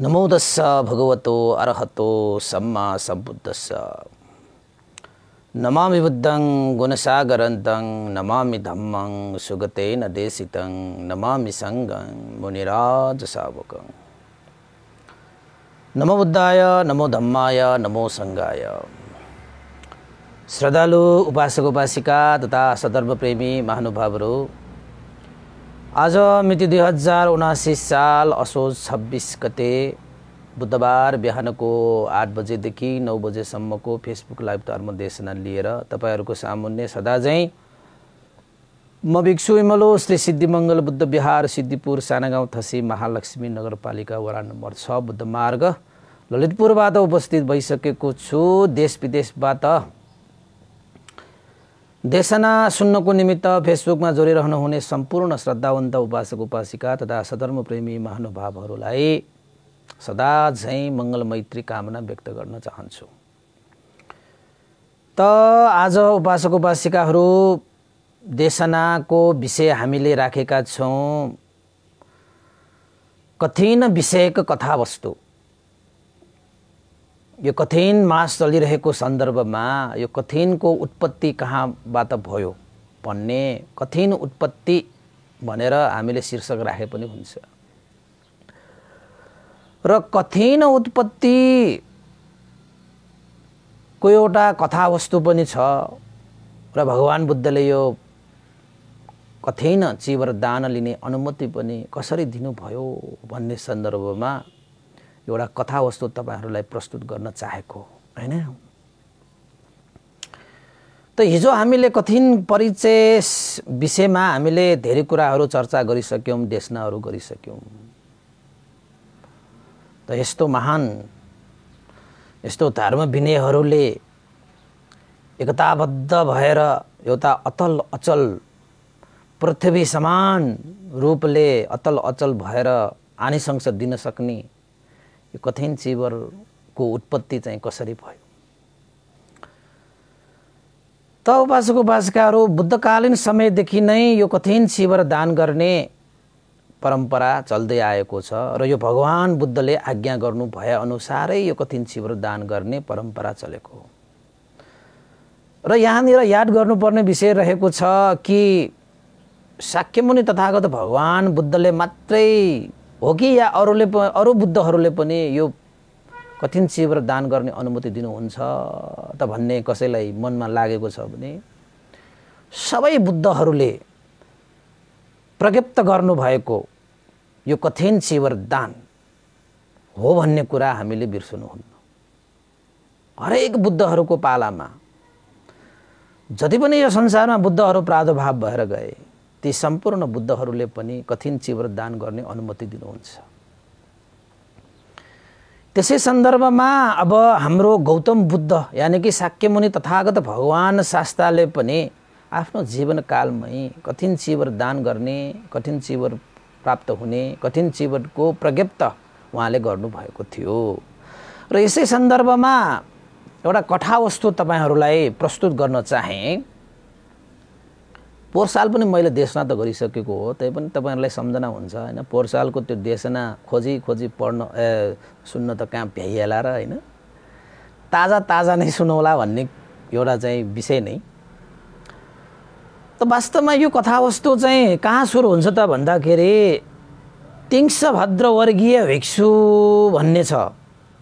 नमो तस्स भगवतो अरहतो सम्मा सम्बुद्धस्स नमामि बुद्धं गुणसागरन्तं नमामि धम्मं सुगतेन देशितं नमामि सङ्गं मुनिराजसावकं नमो बुद्धाय नमो धम्माय नमो सङ्गाय श्रद्धालु उपासक उपासिका तथा सदर्भप्रेमी महानुभावहरू आज मिति दुई हजार उनासी साल असोज छब्बिस गते बुधबार बिहानको आठ बजेदेखि नौ बजेसम्मको फेसबुक लाइभ धर्मदेशना लिएर तपाईँहरूको सामुन्ने सदा चाहिँ म भिक्षु इमलो श्री सिद्धिमङ्गल बुद्ध विहार सिद्धिपुर सानागाउँ थसी महालक्ष्मी नगरपालिका वडा नम्बर छ बुद्ध मार्ग ललितपुरबाट उपस्थित भइसकेको छु देश विदेशबाट देशना सुन्नको निमित्त फेसबुकमा जोडिरहनुहुने सम्पूर्ण श्रद्धावन्त उपासक उपासिका तथा सधर्म प्रेमी महानुभावहरूलाई सदा झैँ मङ्गल मैत्री कामना व्यक्त गर्न चाहन्छु। त आज उपासक उपासिकाहरू देशनाको विषय हामीले राखेका छौँ। कठिन विषयक कथावस्तु। यो कठिन मास चलिरहेको सन्दर्भमा यो कठिनको उत्पत्ति कहाँबाट भयो भन्ने कठिन उत्पत्ति भनेर हामीले शीर्षक राखे पनि हुन्छ। र कठिन उत्पत्तिको एउटा कथावस्तु पनि छ र भगवान् बुद्धले यो कठिन दान लिने अनुमति पनि कसरी दिनुभयो भन्ने सन्दर्भमा एउटा कथावस्तु तपाईँहरूलाई प्रस्तुत गर्न चाहेको होइन? त हिजो हामीले कठिन परिचय विषयमा हामीले धेरै कुराहरू चर्चा गरिसक्यौँ देशनाहरू गरिसक्यौँ। त यस्तो महान यस्तो धर्म विनयहरूले एकताबद्ध भएर एउटा अतल अचल पृथ्वी समान रूपले अतल अचल भएर आनिशंस दिन सक्ने यो कठिन चिवरको उत्पत्ति चाहिँ कसरी भयो? त उपासक उपासिकाहरू बुद्धकालीन समयदेखि नै यो कठिन चिवर दान गर्ने परम्परा चल्दै आएको छ र यो भगवान् बुद्धले आज्ञा गर्नु भए अनुसारै यो कठिन चिवर दान गर्ने परम्परा चलेको हो। र यहाँनिर याद गर्नुपर्ने विषय रहेको छ कि साक्यमुनि तथागत भगवान् बुद्धले मात्रै हो कि या अरूले अरू बुद्धहरूले पनि यो कठिन चिवर दान गर्ने अनुमति दिनुहुन्छ त भन्ने कसैलाई मनमा लागेको छ भने सबै बुद्धहरूले प्रज्ञप्त गर्नुभएको यो कठिन चिवर दान हो भन्ने कुरा हामीले बिर्सनुहुन्न हरेक बुद्धहरूको पालामा जति पनि यो संसारमा बुद्धहरू प्रादुर्भाव भएर गए ती सम्पूर्ण बुद्धहरूले पनि कठिन चिवर दान गर्ने अनुमति दिनुहुन्छ। त्यसै सन्दर्भमा अब हाम्रो गौतम बुद्ध यानि कि साक्यमुनि तथागत भगवान् शास्त्रले पनि आफ्नो जीवनकालमै कठिन चिवर दान गर्ने कठिन चिवर प्राप्त हुने कठिन चिवरको प्रज्ञप्त उहाँले गर्नुभएको थियो। र यसै सन्दर्भमा एउटा कथावस्तु तपाईँहरूलाई प्रस्तुत गर्न चाहेँ। पोहोर साल पनि मैले देशना त गरिसकेको हो तै पनि तपाईँहरूलाई सम्झना हुन्छ होइन? पोहोर सालको त्यो देशना खोजी खोजी पढ्न ए सुन्न त कहाँ भ्याइहाला र होइन? ताजा ताजा नै सुनौला भन्ने एउटा चाहिँ विषय नै। त वास्तवमा यो कथावस्तु चाहिँ कहाँ सुरु हुन्छ त भन्दाखेरि तिङ्स भद्रवर्गीय भिक्षु भन्ने छ।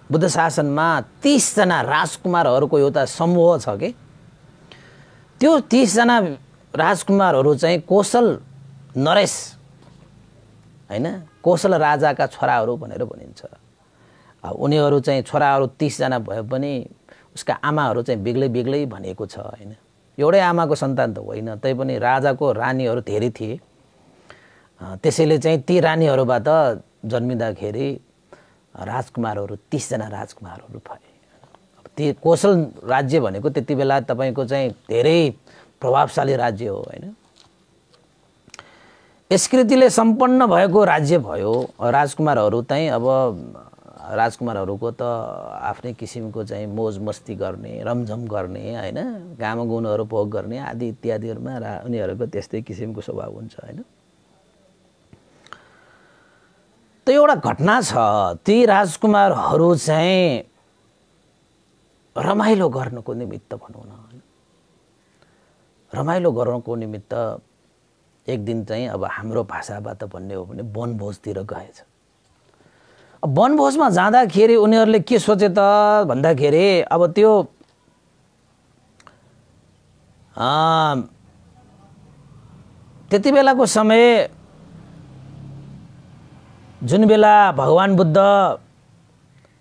बुद्ध शासनमा तिसजना राजकुमारहरूको एउटा समूह छ कि? त्यो तिसजना राजकुमारहरू चाहिँ कौशल नरेश होइन? कौशल राजाका छोराहरू भनेर भनिन्छ। उनीहरू चाहिँ छोराहरू तिसजना भए पनि उसका आमाहरू चाहिँ बेग्लै बेग्लै भनेको छ होइन? एउटै आमाको सन्तान त होइन तैपनि राजाको रानीहरू धेरै थिए। त्यसैले चाहिँ ती रानीहरूबाट जन्मिँदाखेरि राजकुमारहरू तिसजना राजकुमारहरू भए। ती कौशल राज्य भनेको त्यति बेला तपाईँको चाहिँ धेरै प्रभावशाली राज्य हो होइन? यसकृतिले सम्पन्न भएको राज्य भयो। राजकुमारहरू चाहिँ अब राजकुमारहरूको त आफ्नै किसिमको चाहिँ मोज मस्ती गर्ने रमझम गर्ने होइन? काम गुणहरू भोग गर्ने आदि इत्यादिहरूमा रा उनीहरूको त्यस्तै किसिमको स्वभाव हुन्छ होइन? त एउटा घटना छ ती राजकुमारहरू चाहिँ रमाइलो गर्नको निमित्त भनौँ न। रमाइलो गर्नको निमित्त एक दिन चाहिँ अब हाम्रो भाषाबाट भन्ने हो भने वनभोजतिर गएछ। वनभोजमा जाँदाखेरि उनीहरूले के सोचे त भन्दाखेरि अब त्यो त्यति बेलाको समय जुन बेला भगवान् बुद्ध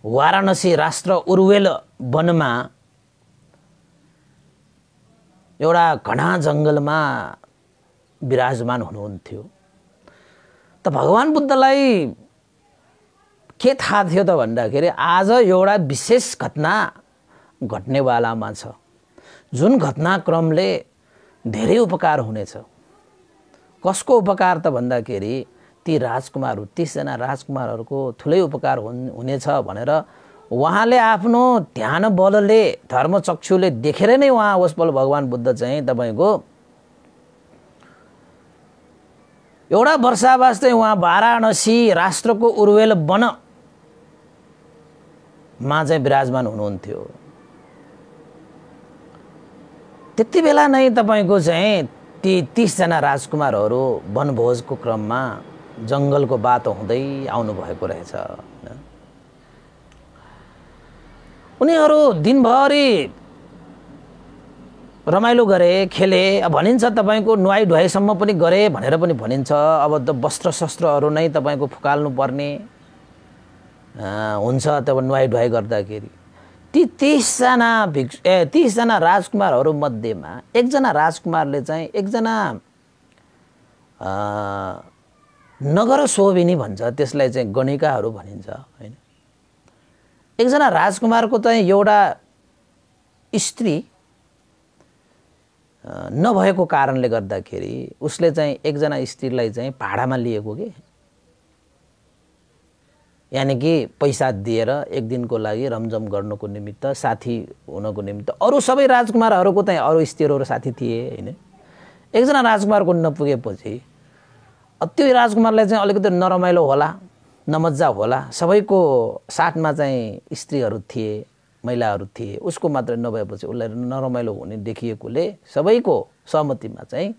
वाराणसी राष्ट्र उर्वेल वनमा एउटा घना जङ्गलमा विराजमान हुनुहुन्थ्यो। त भगवान् बुद्धलाई के थाहा थियो त भन्दाखेरि आज एउटा विशेष घटना घट्नेवालामा छ। जुन घटनाक्रमले धेरै उपकार हुनेछ। कसको उपकार त भन्दाखेरि ती राजकुमारहरू तिसजना राजकुमारहरूको ठुलै उपकार हुन् हुनेछ भनेर उहाँले आफ्नो ध्यान बलले धर्मचक्षुले देखेर नै उहाँ वसपल भगवान् बुद्ध चाहिँ तपाईँको एउटा वर्षावास चाहिँ उहाँ वाराणसी राष्ट्रको उर्वेल वनमा चाहिँ विराजमान हुनुहुन्थ्यो। त्यति बेला नै तपाईँको चाहिँ ती तिसजना राजकुमारहरू वनभोजको क्रममा जङ्गलको बाटो हुँदै आउनुभएको रहेछ। उनीहरू दिनभरि रमाइलो गरे खेले। भनिन्छ तपाईँको नुहाइ ढुवाइसम्म पनि गरे भनेर पनि भनिन्छ। अब त वस्त्र शस्त्रहरू नै तपाईँको फुकाल्नु पर्ने हुन्छ तब नुहाइ ढुवाइ गर्दाखेरि। ती तिसजना भिक्ष ए तिसजना राजकुमारहरू मध्येमा एकजना राजकुमारले चाहिँ एकजना नगर सोभिनी भन्छ। त्यसलाई चाहिँ गणिकाहरू भनिन्छ होइन? एकजना राजकुमारको चाहिँ एउटा स्त्री नभएको कारणले गर्दाखेरि उसले चाहिँ एकजना स्त्रीलाई चाहिँ भाडामा लिएको कि? यानि कि पैसा दिएर एक दिनको लागि रमझम गर्नुको निमित्त साथी हुनको निमित्त अरू सबै राजकुमारहरूको चाहिँ अरू स्त्रीहरू साथी थिए होइन? एकजना राजकुमारको नपुगेपछि त्यो राजकुमारलाई चाहिँ अलिकति नरमाइलो होला। नमजा होला। सबैको साथमा चाहिँ स्त्रीहरू थिए महिलाहरू थिए उसको मात्रै नभएपछि उसलाई नरमाइलो हुने देखिएकोले सबैको सहमतिमा चाहिँ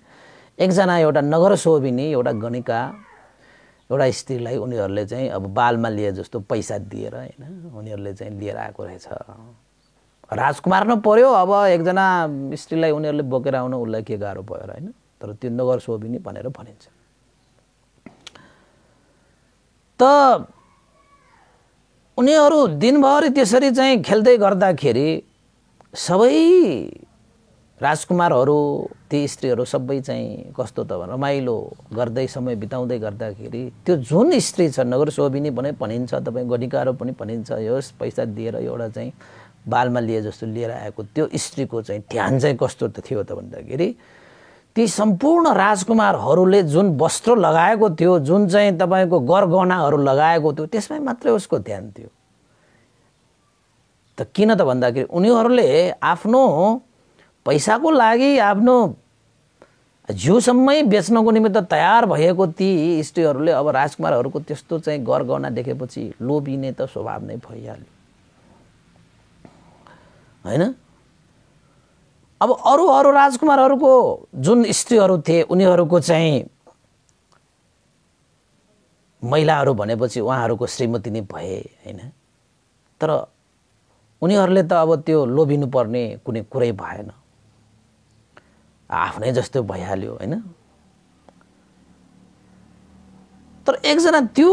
एकजना एउटा नगर शोभिनी एउटा गणिका एउटा स्त्रीलाई उनीहरूले चाहिँ अब बालमा लिए जस्तो पैसा दिएर होइन उनीहरूले चाहिँ लिएर आएको रहेछ। राजकुमार न पऱ्यो अब एकजना स्त्रीलाई उनीहरूले बोकेर आउनु उसलाई के गाह्रो भयो होइन तर त्यो नगर शोभिनी भनेर भनिन्छ। त उनीहरू दिनभरि त्यसरी चाहिँ खेल्दै गर्दाखेरि सबै राजकुमारहरू ती स्त्रीहरू सबै चाहिँ कस्तो त रमाइलो गर्दै समय बिताउँदै गर्दाखेरि त्यो जुन स्त्री छ नगर शोभिनी भने भनिन्छ तपाईँ गणिकाहरू पनि भनिन्छ यस पैसा दिएर एउटा चाहिँ बालमा लिए जस्तो लिएर आएको त्यो स्त्रीको चाहिँ ध्यान चाहिँ कस्तो त थियो त भन्दाखेरि ती सम्पूर्ण राजकुमारहरूले जुन वस्त्र लगाएको थियो जुन चाहिँ तपाईँको गरगहनाहरू लगाएको थियो त्यसमै मात्रै उसको ध्यान थियो। त किन त भन्दाखेरि उनीहरूले आफ्नो पैसाको लागि आफ्नो जिउसम्मै बेच्नको निमित्त तयार भएको ती स्त्रीहरूले अब राजकुमारहरूको त्यस्तो चाहिँ गरगहना देखेपछि लोभिने त स्वभाव नै भइहाल्यो। होइन? अब अरू अरू राजकुमारहरूको जुन स्त्रीहरू थिए उनीहरूको चाहिँ महिलाहरू भनेपछि उहाँहरूको श्रीमती नै भए होइन? तर उनीहरूले त अब त्यो लोभिनु पर्ने कुनै कुरै भएन। आफ्नै जस्तो भइहाल्यो होइन? तर एकजना त्यो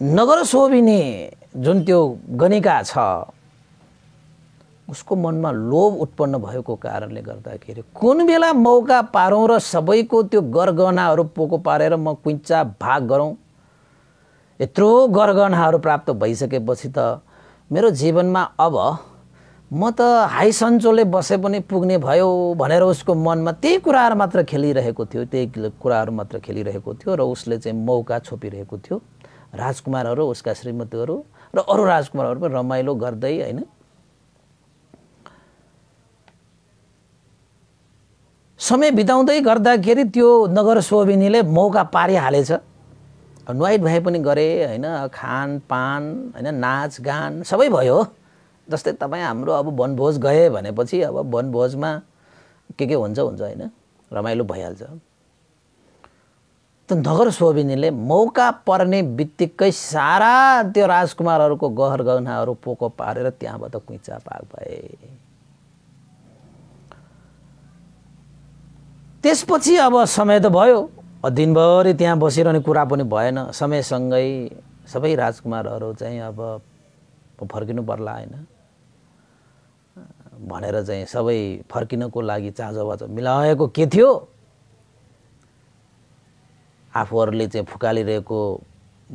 नगर शोभिने जुन त्यो गणिका छ उसको मनमा लोभ उत्पन्न भएको कारणले गर्दाखेरि कुन बेला मौका पारौँ र सबैको त्यो गरगहनाहरू पोको पारेर म कुइचा भाग गरौँ? यत्रो गरगहनाहरू प्राप्त भइसकेपछि त मेरो जीवनमा अब म त हाई सन्चोले बसे पनि पुग्ने भयो भनेर उसको मनमा त्यही कुराहरू मात्र खेलिरहेको थियो त्यही कुराहरू मात्र खेलिरहेको थियो र उसले चाहिँ मौका छोपिरहेको थियो। राजकुमारहरू उसका श्रीमतीहरू र अरू राजकुमारहरू पनि रमाइलो गर्दै होइन? समय बिताउँदै गर्दाखेरि त्यो नगर सोभिनीले मौका पारिहालेछ। नुहाइट भए पनि गरे होइन खानपान होइन नाचगान सबै भयो जस्तै तपाईँ हाम्रो अब वनभोज गए भनेपछि अब वनभोजमा के के हुन्छ हुन्छ होइन रमाइलो भइहाल्छ। त नगर सोभिनीले मौका पर्ने बित्तिकै सारा त्यो राजकुमारहरूको गहर गहनाहरू पोको पारेर त्यहाँबाट कुइचा पाक भए। त्यसपछि अब समय त भयो। दिनभरि त्यहाँ बसिरहने कुरा पनि भएन। समयसँगै सबै राजकुमारहरू चाहिँ अब फर्किनु पर्ला होइन। भनेर चाहिँ सबै फर्किनको लागि चाँजोबाजो मिलाएको के थियो? आफूहरूले चाहिँ फुकालिरहेको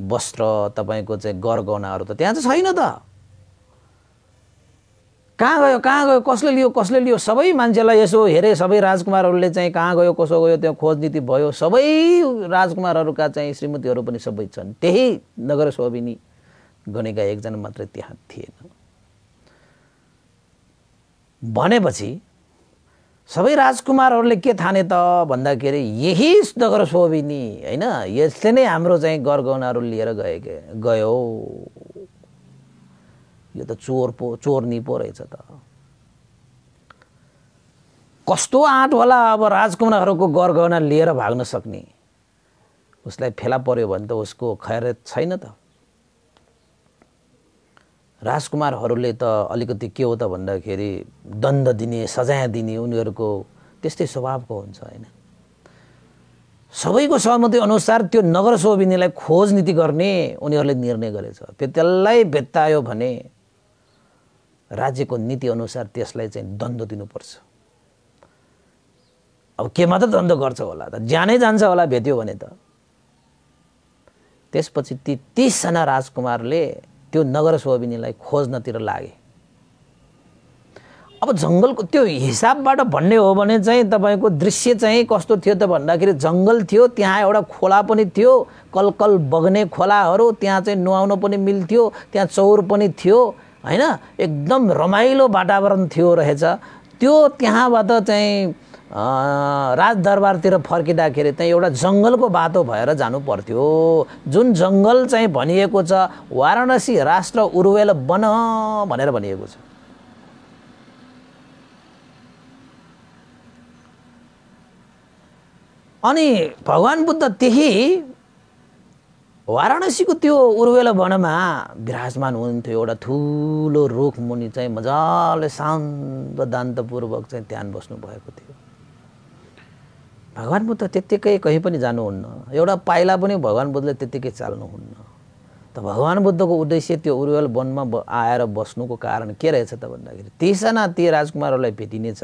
वस्त्र तपाईँको चाहिँ गरगहनाहरू त त्यहाँ चाहिँ छैन त। कहाँ गयो कहाँ गयो कसले लियो कसले लियो? सबै मान्छेलाई यसो हेरे सबै राजकुमारहरूले चाहिँ कहाँ गयो कसो गयो त्यो खोज नीति भयो। सबै राजकुमारहरूका चाहिँ श्रीमतीहरू पनि सबै छन्। त्यही नगर सोभिनी गनेका एकजना मात्रै त्यहाँ थिएन। भनेपछि सबै राजकुमारहरूले के ठाने त भन्दाखेरि यही नगर सोभिनी होइन? यसले नै हाम्रो चाहिँ गरगहनाहरू लिएर गए गयो। यो त चोर पो चोर्नी पो रहेछ त। कस्तो आँट होला अब राजकुमारहरूको गरगहना लिएर भाग्न सक्ने? उसलाई फेला पर्यो भने त उसको खैरत छैन त। राजकुमारहरूले त अलिकति के हो त भन्दाखेरि दण्ड दिने सजाय दिने उनीहरूको त्यस्तै स्वभावको हुन्छ होइन। सबैको सहमति अनुसार त्यो नगर सोभिनीलाई खोज नीति गर्ने उनीहरूले निर्णय गरेछ। त्यो त्यसलाई भेत्तायो भने राज्यको नीति अनुसार त्यसलाई चाहिँ दण्ड दिनुपर्छ। अब केमा त दण्ड गर्छ होला त? ज्यानै जान्छ होला भेट्यो भने त। त्यसपछि ती तिसजना राजकुमारले त्यो नगर सोभिनीलाई खोज्नतिर लागे। अब जङ्गलको त्यो हिसाबबाट भन्ने हो भने चाहिँ तपाईँको दृश्य चाहिँ कस्तो थियो त भन्दाखेरि जङ्गल थियो त्यहाँ एउटा खोला पनि थियो कलकल बग्ने खोलाहरू त्यहाँ चाहिँ नुहाउन पनि मिल्थ्यो त्यहाँ चौर पनि थियो होइन? एकदम रमाइलो वातावरण थियो रहेछ। त्यो त्यहाँबाट चाहिँ राजदरबारतिर फर्किँदाखेरि चाहिँ एउटा जङ्गलको बाटो भएर जानु पर्थ्यो। जुन जङ्गल चाहिँ भनिएको छ वाराणसी राष्ट्र उर्वेल वन भनेर भनिएको छ। अनि भगवान् बुद्ध त्यही वाराणसीको त्यो उर्वेल वनमा विराजमान हुनुहुन्थ्यो एउटा ठुलो रुख मुनि चाहिँ मजाले शान्त दान्तपूर्वक चाहिँ ध्यान बस्नुभएको थियो। भगवान् बुद्ध त्यत्तिकै कहीँ पनि जानुहुन्न। एउटा पाइला पनि भगवान् बुद्धले त्यत्तिकै चाल्नुहुन्न। त भगवान् बुद्धको उद्देश्य त्यो उर्वेल वनमा आएर बस्नुको कारण के रहेछ त भन्दाखेरि तिसजना ती राजकुमारहरूलाई भेटिनेछ।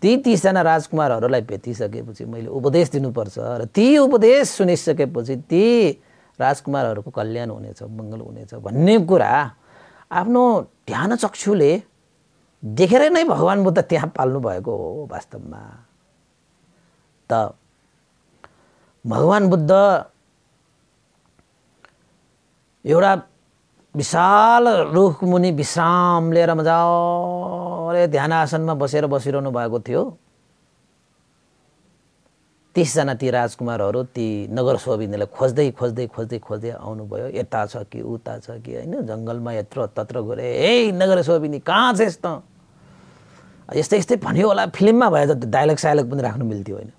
ती तिसजना राजकुमारहरूलाई भेटिसकेपछि मैले उपदेश दिनुपर्छ र ती उपदेश सुनिसकेपछि ती राजकुमारहरूको कल्याण हुनेछ मङ्गल हुनेछ भन्ने कुरा आफ्नो ध्यान चक्षुले देखेर नै भगवान् बुद्ध त्यहाँ पाल्नु भएको हो वास्तवमा। त भगवान् बुद्ध एउटा विशाल रुख मुनि विश्राम लिएर मजाले ध्यान आसनमा बसेर बसिरहनु भएको थियो। तिसजना ती राजकुमारहरू ती नगर सोभिनीलाई खोज्दै खोज्दै खोज्दै खोज्दै आउनुभयो। यता छ कि उता छ कि होइन जङ्गलमा यत्रो तत्र गरे ए नगर सोभिनी कहाँ छ त यस्तै यस्तै भन्यो होला। फिल्ममा भए त डाइलग साइलग पनि राख्नु मिल्थ्यो होइन।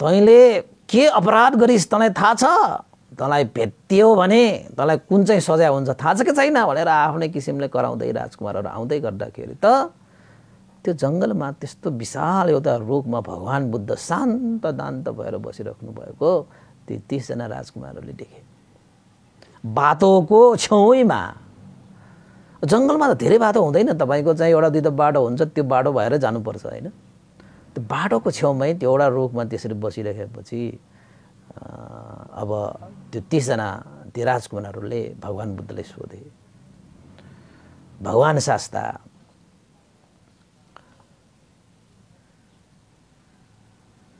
तैँले के अपराध गरिस् तँलाई थाहा छ? तँलाई भेटियो भने तँलाई कुन चाहिँ सजाय हुन्छ? थाहा छ कि छैन? भनेर आफ्नै किसिमले कराउँदै राजकुमारहरू आउँदै गर्दाखेरि त त्यो जङ्गलमा त्यस्तो विशाल एउटा रुखमा भगवान् बुद्ध शान्त दान्त भएर बसिराख्नु भएको ती तिसजना राजकुमारहरूले देखे। बाटोको छेउमा जङ्गलमा त धेरै बाटो हुँदैन तपाईँको चाहिँ एउटा दुईवटा बाटो हुन्छ त्यो बाटो भएर जानुपर्छ होइन? त्यो बाटोको छेउमै त्यो एउटा रुखमा त्यसरी बसिराखेपछि अब त्यो तिसजना ती राजकुमारहरूले भगवान् बुद्धले सोधे। भगवान् शास्ता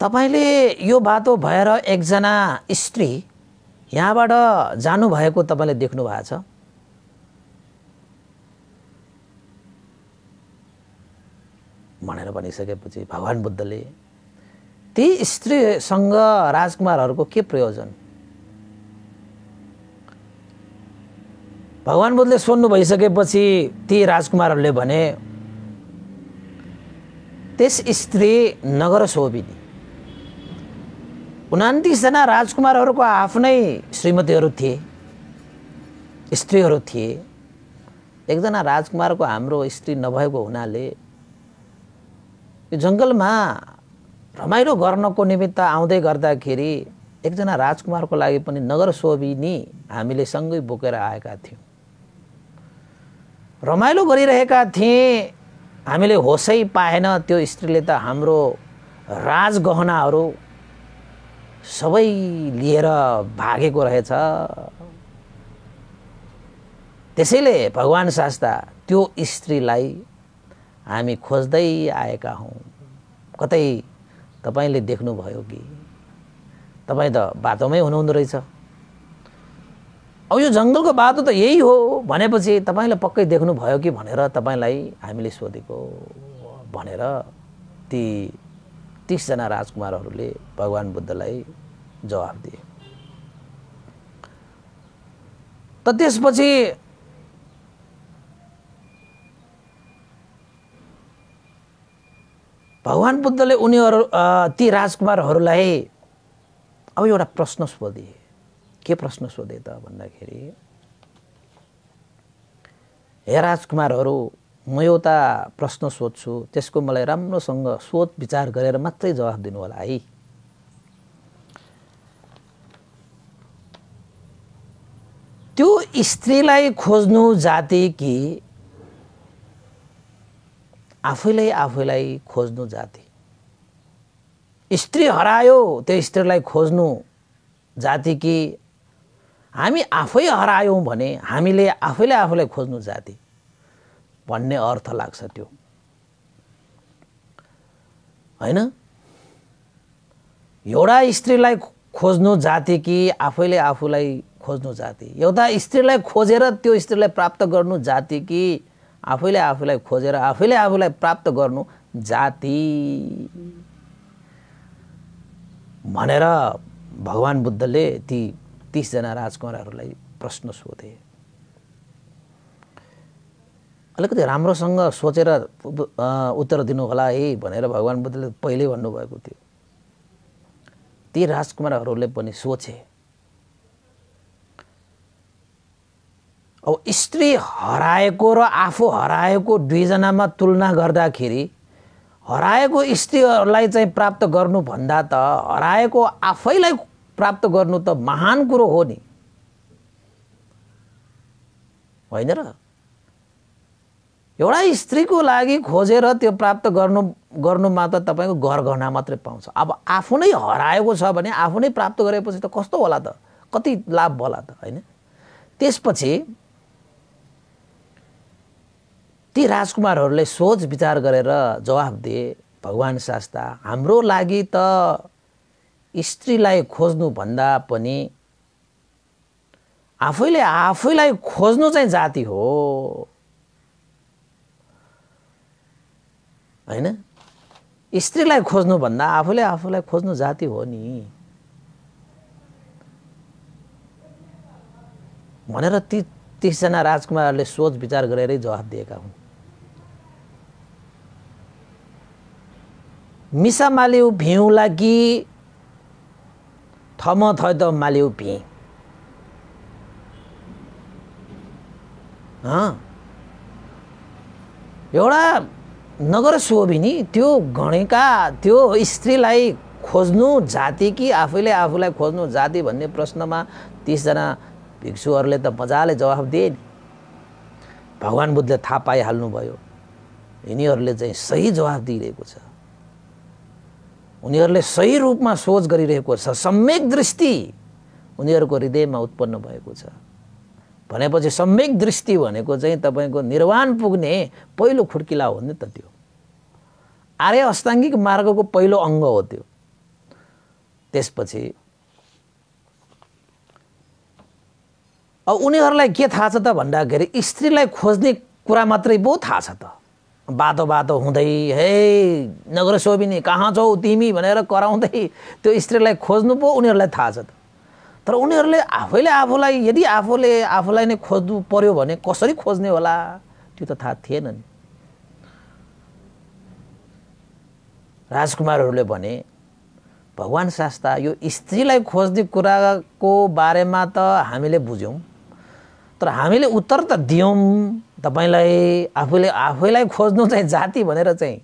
तपाईँले यो बाटो भएर एकजना स्त्री यहाँबाट जानुभएको तपाईँले देख्नु भएको छ? भनेर भनिसकेपछि भगवान् बुद्धले ती स्त्रीसँग राजकुमारहरूको के प्रयोजन? भगवान् बुद्धले सोध्नु भइसकेपछि ती राजकुमारहरूले भने त्यस स्त्री नगर शोभिनी उनातिसजना राजकुमारहरूको आफ्नै श्रीमतीहरू थिए स्त्रीहरू थिए। एकजना राजकुमारको हाम्रो स्त्री नभएको हुनाले यो जङ्गलमा रमाइलो गर्नको निमित्त आउँदै गर्दाखेरि एकजना राजकुमारको लागि पनि नगर शोभिनी हामीले सँगै बोकेर आएका थियौँ। रमाइलो गरिरहेका थिएँ हामीले होसै पाएन त्यो स्त्रीले त हाम्रो राजगहनाहरू सबै लिएर भागेको रहेछ। त्यसैले भगवान् शास्ता त्यो स्त्रीलाई हामी खोज्दै आएका हौँ। कतै तपाईँले देख्नुभयो कि? तपाईँ त बाटोमै हुनुहुँदो रहेछ। अब यो जङ्गलको बाटो त यही हो। भनेपछि तपाईँले पक्कै देख्नुभयो कि भनेर तपाईँलाई हामीले सोधेको भनेर ती तिसजना राजकुमारहरूले भगवान् बुद्धलाई जवाब दिए। त त्यसपछि भगवान् बुद्धले उनीहरू ती राजकुमारहरूलाई अब एउटा प्रश्न सोधे। के प्रश्न सोधे त भन्दाखेरि हे राजकुमारहरू म एउटा प्रश्न सोध्छु त्यसको मलाई राम्रोसँग सोच विचार गरेर मात्रै जवाफ दिनु होला है। त्यो स्त्रीलाई खोज्नु जाति कि आफैलाई आफैलाई खोज्नु जाति? स्त्री हरायो त्यो स्त्रीलाई खोज्नु जाति कि हामी आफै हरायौँ भने हामीले आफैले आफूलाई खोज्नु जाति? भन्ने अर्थ लाग्छ त्यो। होइन? एउटा स्त्रीलाई खोज्नु जाति कि आफैले आफूलाई खोज्नु जाति? एउटा स्त्रीलाई खोजेर त्यो स्त्रीलाई प्राप्त गर्नु जाति कि आफैले आफूलाई खोजेर आफैले आफूलाई प्राप्त गर्नु जाति? भनेर भगवान् बुद्धले ती तिसजना राजकुमारहरूलाई प्रश्न सोधे। अलिकति राम्रोसँग सोचेर उत्तर दिनु होला है भनेर भगवान् बुद्धले पहिल्यै भन्नुभएको थियो। ती राजकुमारहरूले पनि सोचे। अब स्त्री हराएको र आफू हराएको दुईजनामा तुलना गर्दाखेरि हराएको स्त्रीहरूलाई चाहिँ प्राप्त गर्नुभन्दा त हराएको आफैलाई प्राप्त गर्नु त महान कुरो हो नि। होइन र? एउटा स्त्रीको लागि खोजेर त्यो प्राप्त गर्नु गर्नुमा त तपाईँको घर गहना मात्रै पाउँछ। अब आफू नै हराएको छ भने आफू नै प्राप्त गरेपछि त कस्तो होला त? कति लाभ होला त होइन? त्यसपछि ती राजकुमारहरूले सोच विचार गरेर जवाफ दिए भगवान् शास्ता हाम्रो लागि त स्त्रीलाई खोज्नुभन्दा पनि आफैले आफैलाई खोज्नु चाहिँ जाति हो। होइन? स्त्रीलाई खोज्नुभन्दा आफूले आफूलाई खोज्नु जाति हो नि। भनेर ती तिसजना राजकुमारहरूले सोच विचार गरेरै जवाफ दिएका हुन्। मिसा मालिउ भिउला कि थम थ त भि। एउटा नगर शोभिनी त्यो गणेका त्यो स्त्रीलाई खोज्नु जाति कि आफैले आफूलाई खोज्नु जाति भन्ने प्रश्नमा तिसजना भिक्षुहरूले त मजाले जवाफ दिए नि भगवान् बुद्धले थाहा पाइहाल्नुभयो। यिनीहरूले चाहिँ सही जवाफ दिइरहेको छ। उनीहरूले सही रूपमा सोच गरिरहेको छ। सम्यक दृष्टि उनीहरूको हृदयमा उत्पन्न भएको छ। भनेपछि सम्यक दृष्टि भनेको चाहिँ तपाईँको निर्वाण पुग्ने पहिलो खुड्किला हो नि त त्यो। आर्य अष्टाङ्गिक मार्गको पहिलो अङ्ग हो त्यो। त्यसपछि अब उनीहरूलाई के थाहा छ त भन्दाखेरि स्त्रीलाई खोज्ने कुरा मात्रै पो थाहा छ त। बाटो बाटो हुँदै हे नगर सोबिनी कहाँ छौ तिमी? भनेर कराउँदै त्यो स्त्रीलाई खोज्नु पो उनीहरूलाई थाहा छ त। तर उनीहरूले आफैले आफूलाई यदि आफूले आफूलाई नै खोज्नु पर्यो भने कसरी खोज्ने होला? त्यो त थाहा थिएन नि। राजकुमारहरूले भने भगवान् शास्ता यो स्त्रीलाई खोज्ने कुराको बारेमा त हामीले बुझ्यौँ तर हामीले उत्तर त दियौँ। तपाईँलाई आफूले आफैलाई खोज्नु चाहिँ जाति भनेर चाहिँ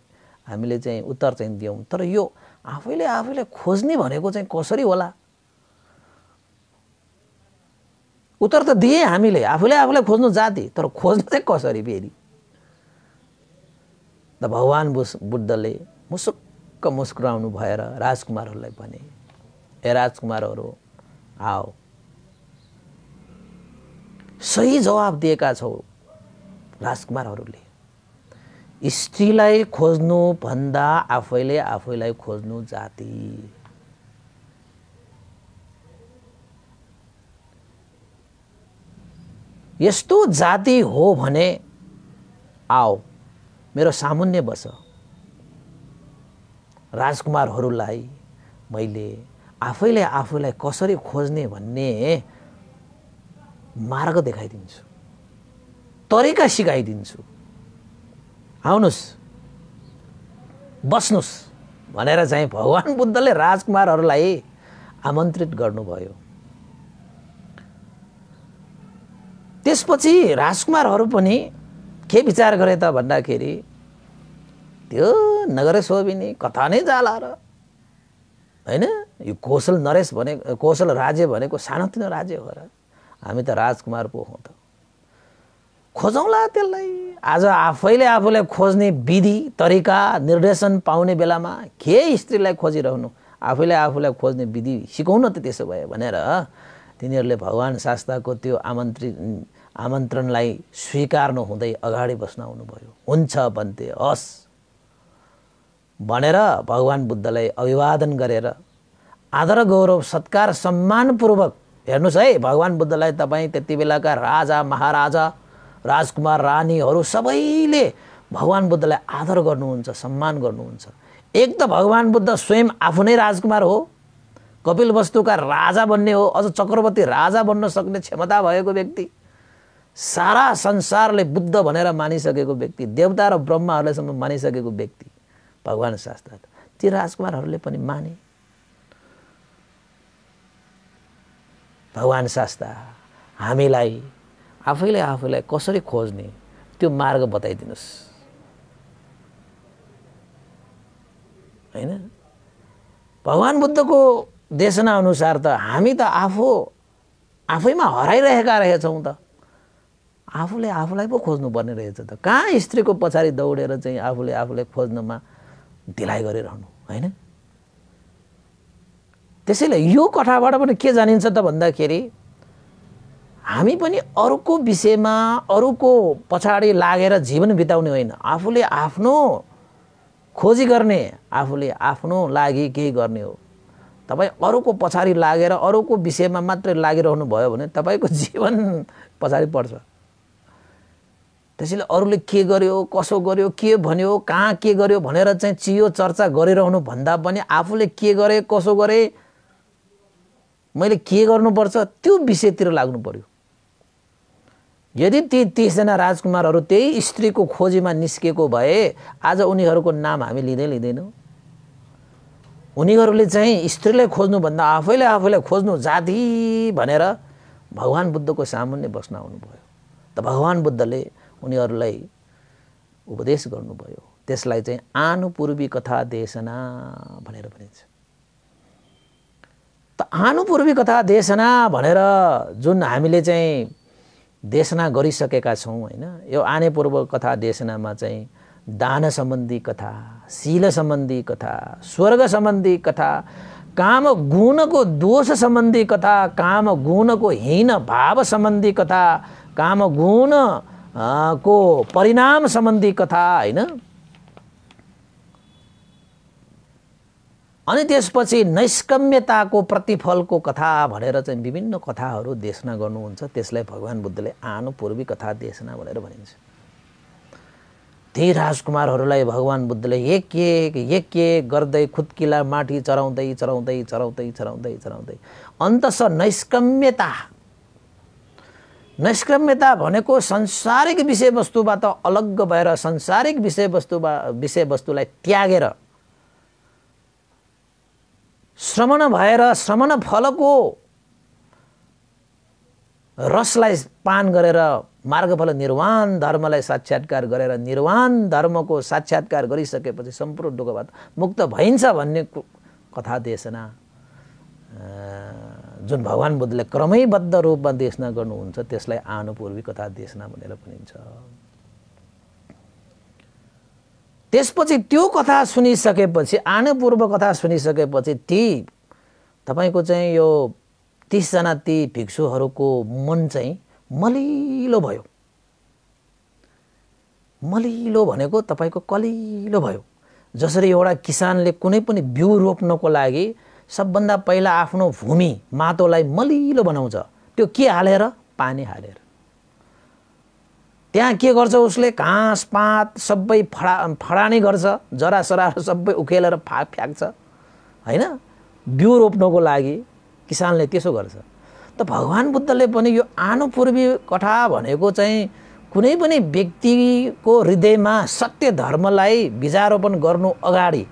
हामीले चाहिँ उत्तर चाहिँ दियौँ। तर यो आफैले आफैलाई खोज्ने भनेको चाहिँ कसरी होला? उत्तर त दिए हामीले आफूले आफूलाई खोज्नु जाति तर खोज्नु चाहिँ कसरी फेरि? त भगवान् बुस बुद्धले मुसुक्क मुस्कुराउनु भएर राजकुमारहरूलाई भने ए राजकुमारहरू आओ सही जवाब दिएका छौ राजकुमारहरूले। स्त्रीलाई खोज्नुभन्दा आफैले आफैलाई खोज्नु जाति। यस्तो जाति हो भने आओ मेरो सामुन्य बस। राजकुमारहरूलाई मैले आफैले आफूलाई कसरी खोज्ने भन्ने मार्ग देखाइदिन्छु तरिका सिकाइदिन्छु। आउनुहोस् बस्नुहोस् भनेर चाहिँ भगवान् बुद्धले राजकुमारहरूलाई आमन्त्रित गर्नुभयो। त्यसपछि राजकुमारहरू पनि के विचार गरे त भन्दाखेरि त्यो नगर सोबिनी कथा नै जाला र। होइन? यो कौशल नरेश भने कौशल राज्य भनेको सानोतिनो राज्य हो र। हामी त राजकुमार पो हौँ त। खोजौँला त्यसलाई। आज आफैले आफूलाई खोज्ने विधि तरिका निर्देशन पाउने बेलामा के स्त्रीलाई खोजिरहनु? आफैले आफूलाई खोज्ने विधि सिकाउन त त्यसो भयो भनेर तिनीहरूले भगवान् शास्त्रको त्यो आमन्त्रित आमन्त्रणलाई स्वीकार्नु हुँदै अगाडि बस्न आउनुभयो हुन्छ भन्थे हस्। भनेर भगवान् बुद्धलाई अभिवादन गरेर आदर गौरव सत्कार सम्मानपूर्वक हेर्नुहोस् है भगवान् बुद्धलाई तपाईँ त्यति बेलाका राजा महाराजा राजकुमार रानीहरू सबैले भगवान् बुद्धलाई आदर गर्नुहुन्छ सम्मान गर्नुहुन्छ। एक त भगवान् बुद्ध स्वयं आफू नै राजकुमार हो कपिल वस्तुका राजा बन्ने हो अझ चक्रवर्ती राजा बन्न सक्ने क्षमता भएको व्यक्ति। सारा संसारले बुद्ध भनेर मानिसकेको व्यक्ति देवता र ब्रह्माहरूलाईसम्म मानिसकेको व्यक्ति भगवान् शास्त्र ती राजकुमारहरूले पनि माने। भगवान् शास्त्र हामीलाई आफैले आफूलाई कसरी खोज्ने त्यो मार्ग बताइदिनुहोस्। होइन? भगवान् बुद्धको देशना अनुसार त हामी त आफू आफैमा हराइरहेका रहेछौँ त। आफूले आफूलाई पो खोज्नुपर्ने रहेछ त। कहाँ स्त्रीको पछाडि दौडेर चाहिँ आफूले आफूलाई खोज्नमा ढिलाइ गरिरहनु होइन? त्यसैले यो कथाबाट पनि के जानिन्छ त भन्दाखेरि हामी पनि अरूको विषयमा अरूको पछाडि लागेर जीवन बिताउने होइन। आफूले आफ्नो खोजी गर्ने आफूले आफ्नो लागि केही गर्ने हो। तपाईँ अरूको पछाडि लागेर अरूको विषयमा मात्रै लागिरहनु भयो भने तपाईँको जीवन पछाडि पर्छ। त्यसैले अरूले के गर्यो कसो गर्यो के भन्यो कहाँ के गर्यो भनेर चाहिँ चियो चर्चा गरिरहनु भन्दा पनि आफूले के गरेँ कसो गरेँ मैले के गर्नुपर्छ त्यो विषयतिर लाग्नु पर्यो। यदि ती तिसजना राजकुमारहरू त्यही स्त्रीको खोजीमा निस्केको भए आज उनीहरूको नाम हामी लिँदै लिँदैनौँ। उनीहरूले चाहिँ स्त्रीलाई खोज्नुभन्दा आफैले आफैलाई खोज्नु जाति भनेर भगवान् बुद्धको सामुन्य बस्न आउनुभयो त भगवान् बुद्धले उनीहरूलाई उपदेश गर्नुभयो। त्यसलाई चाहिँ आनुपूर्वी कथा देशना भनेर भनिन्छ। त आनुपूर्वी कथा देशना भनेर जुन हामीले चाहिँ देशना गरिसकेका छौँ होइन यो आने पूर्व कथा देशनामा चाहिँ दान सम्बन्धी कथा शील सम्बन्धी कथा स्वर्ग सम्बन्धी कथा काम गुणको दोष सम्बन्धी कथा काम गुणको हीन भाव सम्बन्धी कथा काम गुण को परिणाम सम्बन्धी कथा होइन अनि त्यसपछि नैष्कम्यताको प्रतिफलको कथा भनेर चाहिँ विभिन्न कथाहरू देशना गर्नुहुन्छ त्यसलाई भगवान् बुद्धले आनु पूर्वी कथा देशना भनेर भनिन्छ त्यही राजकुमारहरूलाई भगवान् बुद्धले एक एक एक एक गर्दै खुत्किला माथि चढाउँदै चढाउँदै चढाउँदै चढाउँदै चढाउँदै अन्तस नैष्कम्यता नैष्क्रम्यता भनेको संसारिक विषयवस्तुबाट अलग्ग भएर संसारिक विषयवस्तुबा विषयवस्तुलाई त्यागेर श्रमण भएर श्रमण फलको रसलाई पान गरेर मार्गफल निर्वाण धर्मलाई साक्षात्कार गरेर निर्वाण धर्मको साक्षात्कार गरिसकेपछि सम्पूर्ण दुःखबाट मुक्त भइन्छ भन्ने कथा देशना। जुन भगवान् बुद्धले क्रमैबद्ध रूपमा देशना गर्नुहुन्छ त्यसलाई आनुपूर्वी कथा देशना भनेर भनिन्छ। त्यसपछि त्यो कथा सुनिसकेपछि आनुपूर्व कथा सुनिसकेपछि ती तपाईँको चाहिँ यो तिसजना ती भिक्षुहरूको मन चाहिँ मलिलो भयो। मलिलो भनेको तपाईँको कलिलो भयो। जसरी एउटा किसानले कुनै पनि बिउ रोप्नको लागि सबभन्दा पहिला आफ्नो भूमि माटोलाई मलिलो बनाउँछ। त्यो के हालेर? पानी हालेर। त्यहाँ के गर्छ उसले? घाँस पात सबै फडा फडानी गर्छ जरासराहरू सबै उखेलेर फा फ्याँक्छ। होइन? बिउ रोप्नको लागि किसानले त्यसो गर्छ। त भगवान् बुद्धले पनि यो आनुपूर्वी कथा भनेको चाहिँ कुनै पनि व्यक्तिको हृदयमा सत्य धर्मलाई बिजारोपण गर्नु अगाडि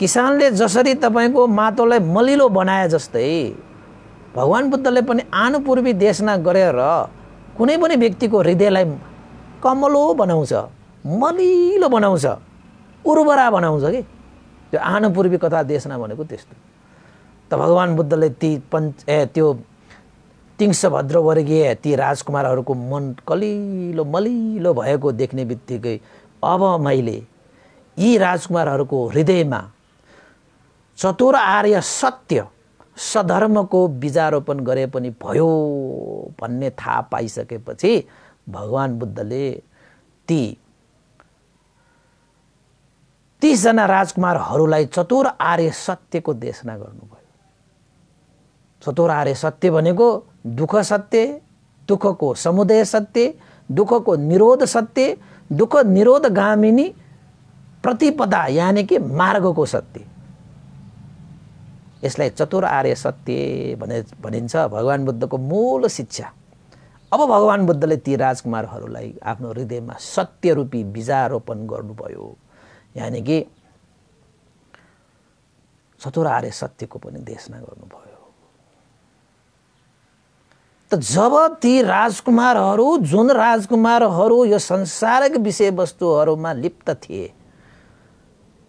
किसानले जसरी तपाईँको माटोलाई मलिलो बनाए जस्तै भगवान् बुद्धले पनि आनुपूर्वी देशना गरेर कुनै पनि व्यक्तिको हृदयलाई कमलो बनाउँछ मलिलो बनाउँछ उर्वरा बनाउँछ कि? त्यो आनुपूर्वी कथा देशना भनेको त्यस्तो। त भगवान् बुद्धले ती पञ्च ए त्यो तिङ्स भद्रवर्गीय ती राजकुमारहरूको मन कलिलो मलिलो भएको देख्ने बित्तिकै अब मैले यी राजकुमारहरूको हृदयमा चतुर आर्य सत्य सधर्मको बिजारोपण गरे पनि भयो भन्ने थाहा पाइसकेपछि भगवान् बुद्धले ती तिसजना राजकुमारहरूलाई चतुर आर्य सत्यको देशना गर्नुभयो। चतुर आर्य सत्य भनेको दुःख सत्य दुःखको समुदय सत्य दुःखको निरोध सत्य दुःख निरोध गामिनी प्रतिपदा यानि कि मार्गको सत्य। यसलाई चतुर आर्य सत्य भने भनिन्छ भगवान् बुद्धको मूल शिक्षा। अब भगवान् बुद्धले ती राजकुमारहरूलाई आफ्नो हृदयमा सत्यरूपी बिजारोपण गर्नुभयो। यानि कि चतुर आर्य सत्यको पनि देशना गर्नुभयो। त जब ती राजकुमारहरू जुन राजकुमारहरू यो संसारिक विषयवस्तुहरूमा लिप्त थिए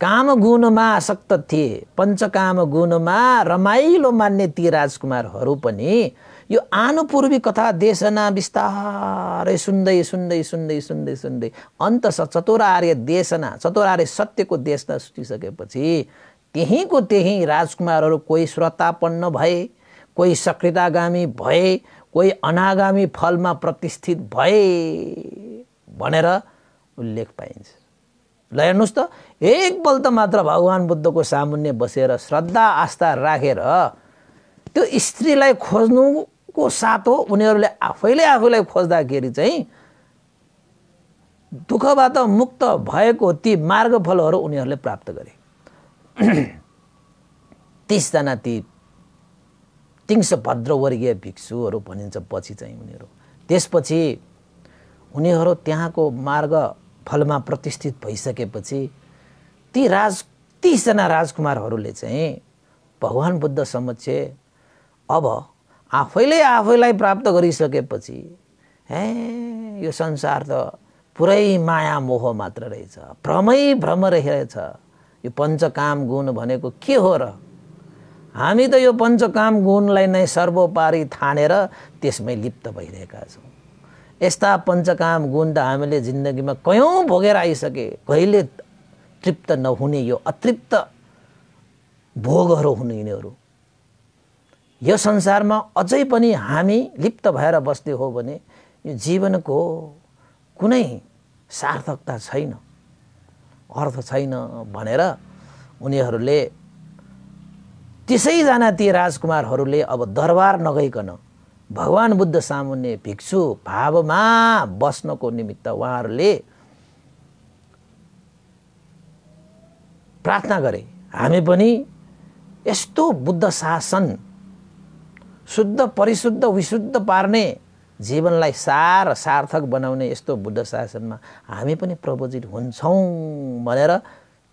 काम गुणमा आसक्त थिए। पञ्चकाम गुणमा रमाइलो मान्ने ती राजकुमारहरू पनि यो आनुपूर्वी कथा देशना बिस्तारै सुन्दै सुन्दै सुन्दै सुन्दै सुन्दै अन्त चतुर आर्य देशना चतुर आर्य सत्यको देशना सुटिसकेपछि त्यहीँको त्यहीँ राजकुमारहरू कोही श्रोतापन्न भए कोही सकृतागामी भए कोही अनागामी फलमा प्रतिष्ठित भए भनेर उल्लेख पाइन्छ। ल हेर्नुहोस् त एकपल्ट मात्र भगवान् बुद्धको सामुन्य बसेर श्रद्धा आस्था राखेर त्यो स्त्रीलाई खोज्नुको साथो उनीहरूले आफैले आफैलाई खोज्दाखेरि चाहिँ दुःखबाट मुक्त भएको ती मार्गफलहरू उनीहरूले प्राप्त गरे। तिसजना ती तिङ्स भद्रवर्गीय भिक्षुहरू भनिन्छ पछि चाहिँ उनीहरू। त्यसपछि उनीहरू त्यहाँको मार्ग फलमा प्रतिष्ठित भइसकेपछि ती राज तिसजना राजकुमारहरूले चाहिँ भगवान् बुद्ध समक्ष अब आफैले आफैलाई प्राप्त गरिसकेपछि हे यो संसार त पुरै माया मोह मात्र रहेछ भ्रमै भ्रम रहेछ यो पञ्चकाम गुण भनेको के हो र? हामी त यो पञ्चकाम गुणलाई नै सर्वोपारी ठानेर त्यसमै लिप्त भइरहेका छौँ। यस्ता पञ्चकाम गुण त हामीले जिन्दगीमा कयौँ भोगेर आइसके कहिले तृप्त नहुने यो अतृप्त भोगहरू हुनु यिनीहरू। यो संसारमा अझै पनि हामी लिप्त भएर बस्ने हो भने यो जीवनको कुनै सार्थकता छैन अर्थ छैन भनेर उनीहरूले त्यसैजना ती राजकुमारहरूले अब दरबार नगइकन भगवान् बुद्ध सामुन्ने भिक्षु भावमा बस्नको निमित्त उहाँहरूले प्रार्थना गरे। हामी पनि यस्तो बुद्ध शासन शुद्ध परिशुद्ध विशुद्ध पार्ने जीवनलाई सार सार्थक बनाउने यस्तो बुद्ध शासनमा हामी पनि प्रबोजित हुन्छौँ भनेर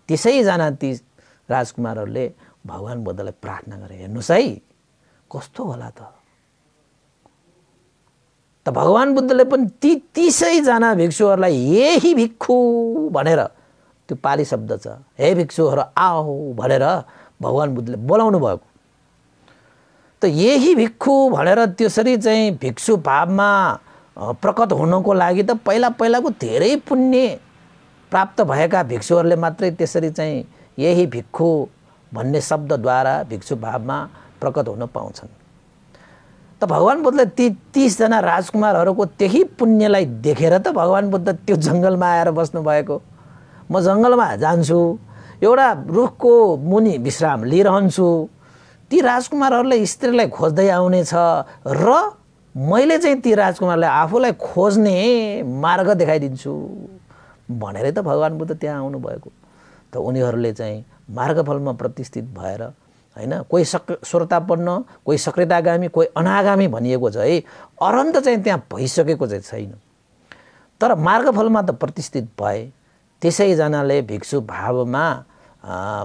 त्यसैजना ती राजकुमारहरूले भगवान् बुद्धलाई प्रार्थना गरे। हेर्नुहोस् है कस्तो होला त। त भगवान् बुद्धले पनि ती तिसैजना भिक्षुहरूलाई यही भिक्षु भनेर त्यो पाली शब्द छ। हे भिक्षुहरू आओ भनेर भगवान् बुद्धले बोलाउनु भएको। त यही भिक्षु भनेर त्यसरी चाहिँ भिक्षु भावमा प्रकट हुनको लागि त पहिला पहिलाको धेरै पुण्य प्राप्त भएका भिक्षुहरूले मात्रै त्यसरी चाहिँ यही भिक्षु भन्ने शब्दद्वारा भिक्षु भावमा प्रकट हुन पाउँछन्। त भगवान् बुद्धले ती तिसजना राजकुमारहरूको त्यही पुण्यलाई देखेर त भगवान् बुद्ध त्यो जङ्गलमा आएर बस्नुभएको। म जङ्गलमा जान्छु एउटा रुखको मुनि विश्राम लिइरहन्छु। ती राजकुमारहरूले स्त्रीलाई खोज्दै आउनेछ र मैले चाहिँ ती राजकुमारलाई आफूलाई खोज्ने मार्ग देखाइदिन्छु भनेरै त भगवान् बुद्ध त्यहाँ आउनुभएको। त उनीहरूले चाहिँ मार्गफलमा प्रतिष्ठित भएर होइन? कोही सक श्रोतापन्न कोही सकृतागामी कोही अनागामी भनिएको छ है। अरन्त चाहिँ त्यहाँ भइसकेको चाहिँ छैन। तर मार्गफलमा त प्रतिष्ठित भए त्यसैजनाले भिक्षु भावमा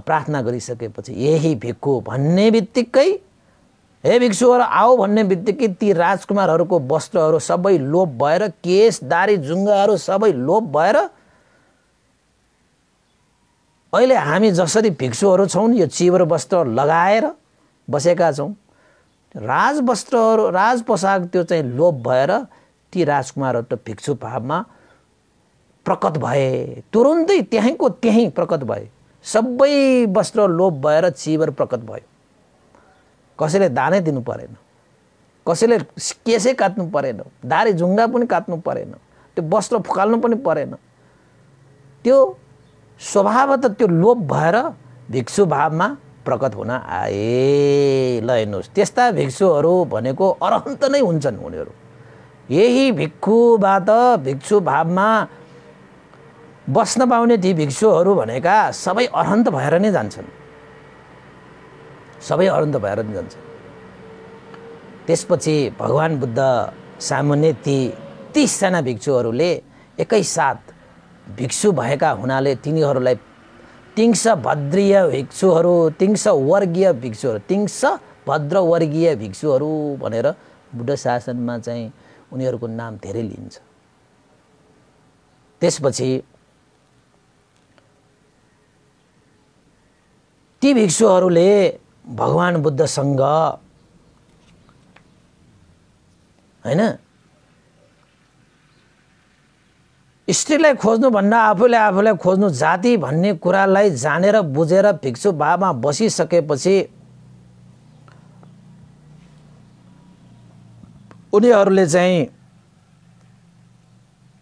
प्रार्थना गरिसकेपछि यही भिक्षु भन्ने बित्तिकै हे भिक्षुहरू आओ भन्ने बित्तिकै ती राजकुमारहरूको वस्त्रहरू सबै लोप भएर केस दारी जुङ्गाहरू सबै लोप भएर अहिले हामी जसरी भिक्षुहरू छौँ यो चिबर वस्त्र लगाएर बसेका छौँ राज वस्त्रहरू राज पोसाक त्यो चाहिँ लोप भएर ती राजकुमारहरू त भिक्षु भावमा प्रकट भए। तुरुन्तै त्यहीँको त्यहीँ प्रकट भए। सबै वस्त्र लोप भएर चिबर प्रकट भयो। कसैले दानै दिनु परेन। कसैले केसै काट्नु परेन। दारी झुङ्गा पनि काट्नु परेन। त्यो वस्त्र फुकाल्नु पनि परेन। त्यो स्वभावत त्यो लोप भएर भिक्षु भावमा प्रकट हुन आए। ल हेर्नुहोस् त्यस्ता भिक्षुहरू भनेको अरहन्त नै हुन्छन् उनीहरू। यही भिक्षुबाट भिक्षु भावमा बस्न पाउने ती भिक्षुहरू भनेका सबै अरहन्त भएर नै जान्छन्। सबै अरहन्त भएर नै जान्छन्। त्यसपछि भगवान् बुद्ध सामान्य ती तिसजना भिक्षुहरूले एकैसाथ भिक्षु भएका हुनाले तिनीहरूलाई तिङ्स भद्रीय भिक्षुहरू तिङ्स वर्गीय भिक्षुहरू तिङ्स भद्रवर्गीय भिक्षुहरू भनेर बुद्ध शासनमा चाहिँ उनीहरूको नाम धेरै लिन्छ। त्यसपछि ती भिक्षुहरूले भगवान् बुद्धसँग होइन स्त्रीलाई खोज्नुभन्दा आफूले आफूलाई खोज्नु जाति भन्ने कुरालाई जानेर बुझेर भिक्षु भावमा बसिसकेपछि उनीहरूले चाहिँ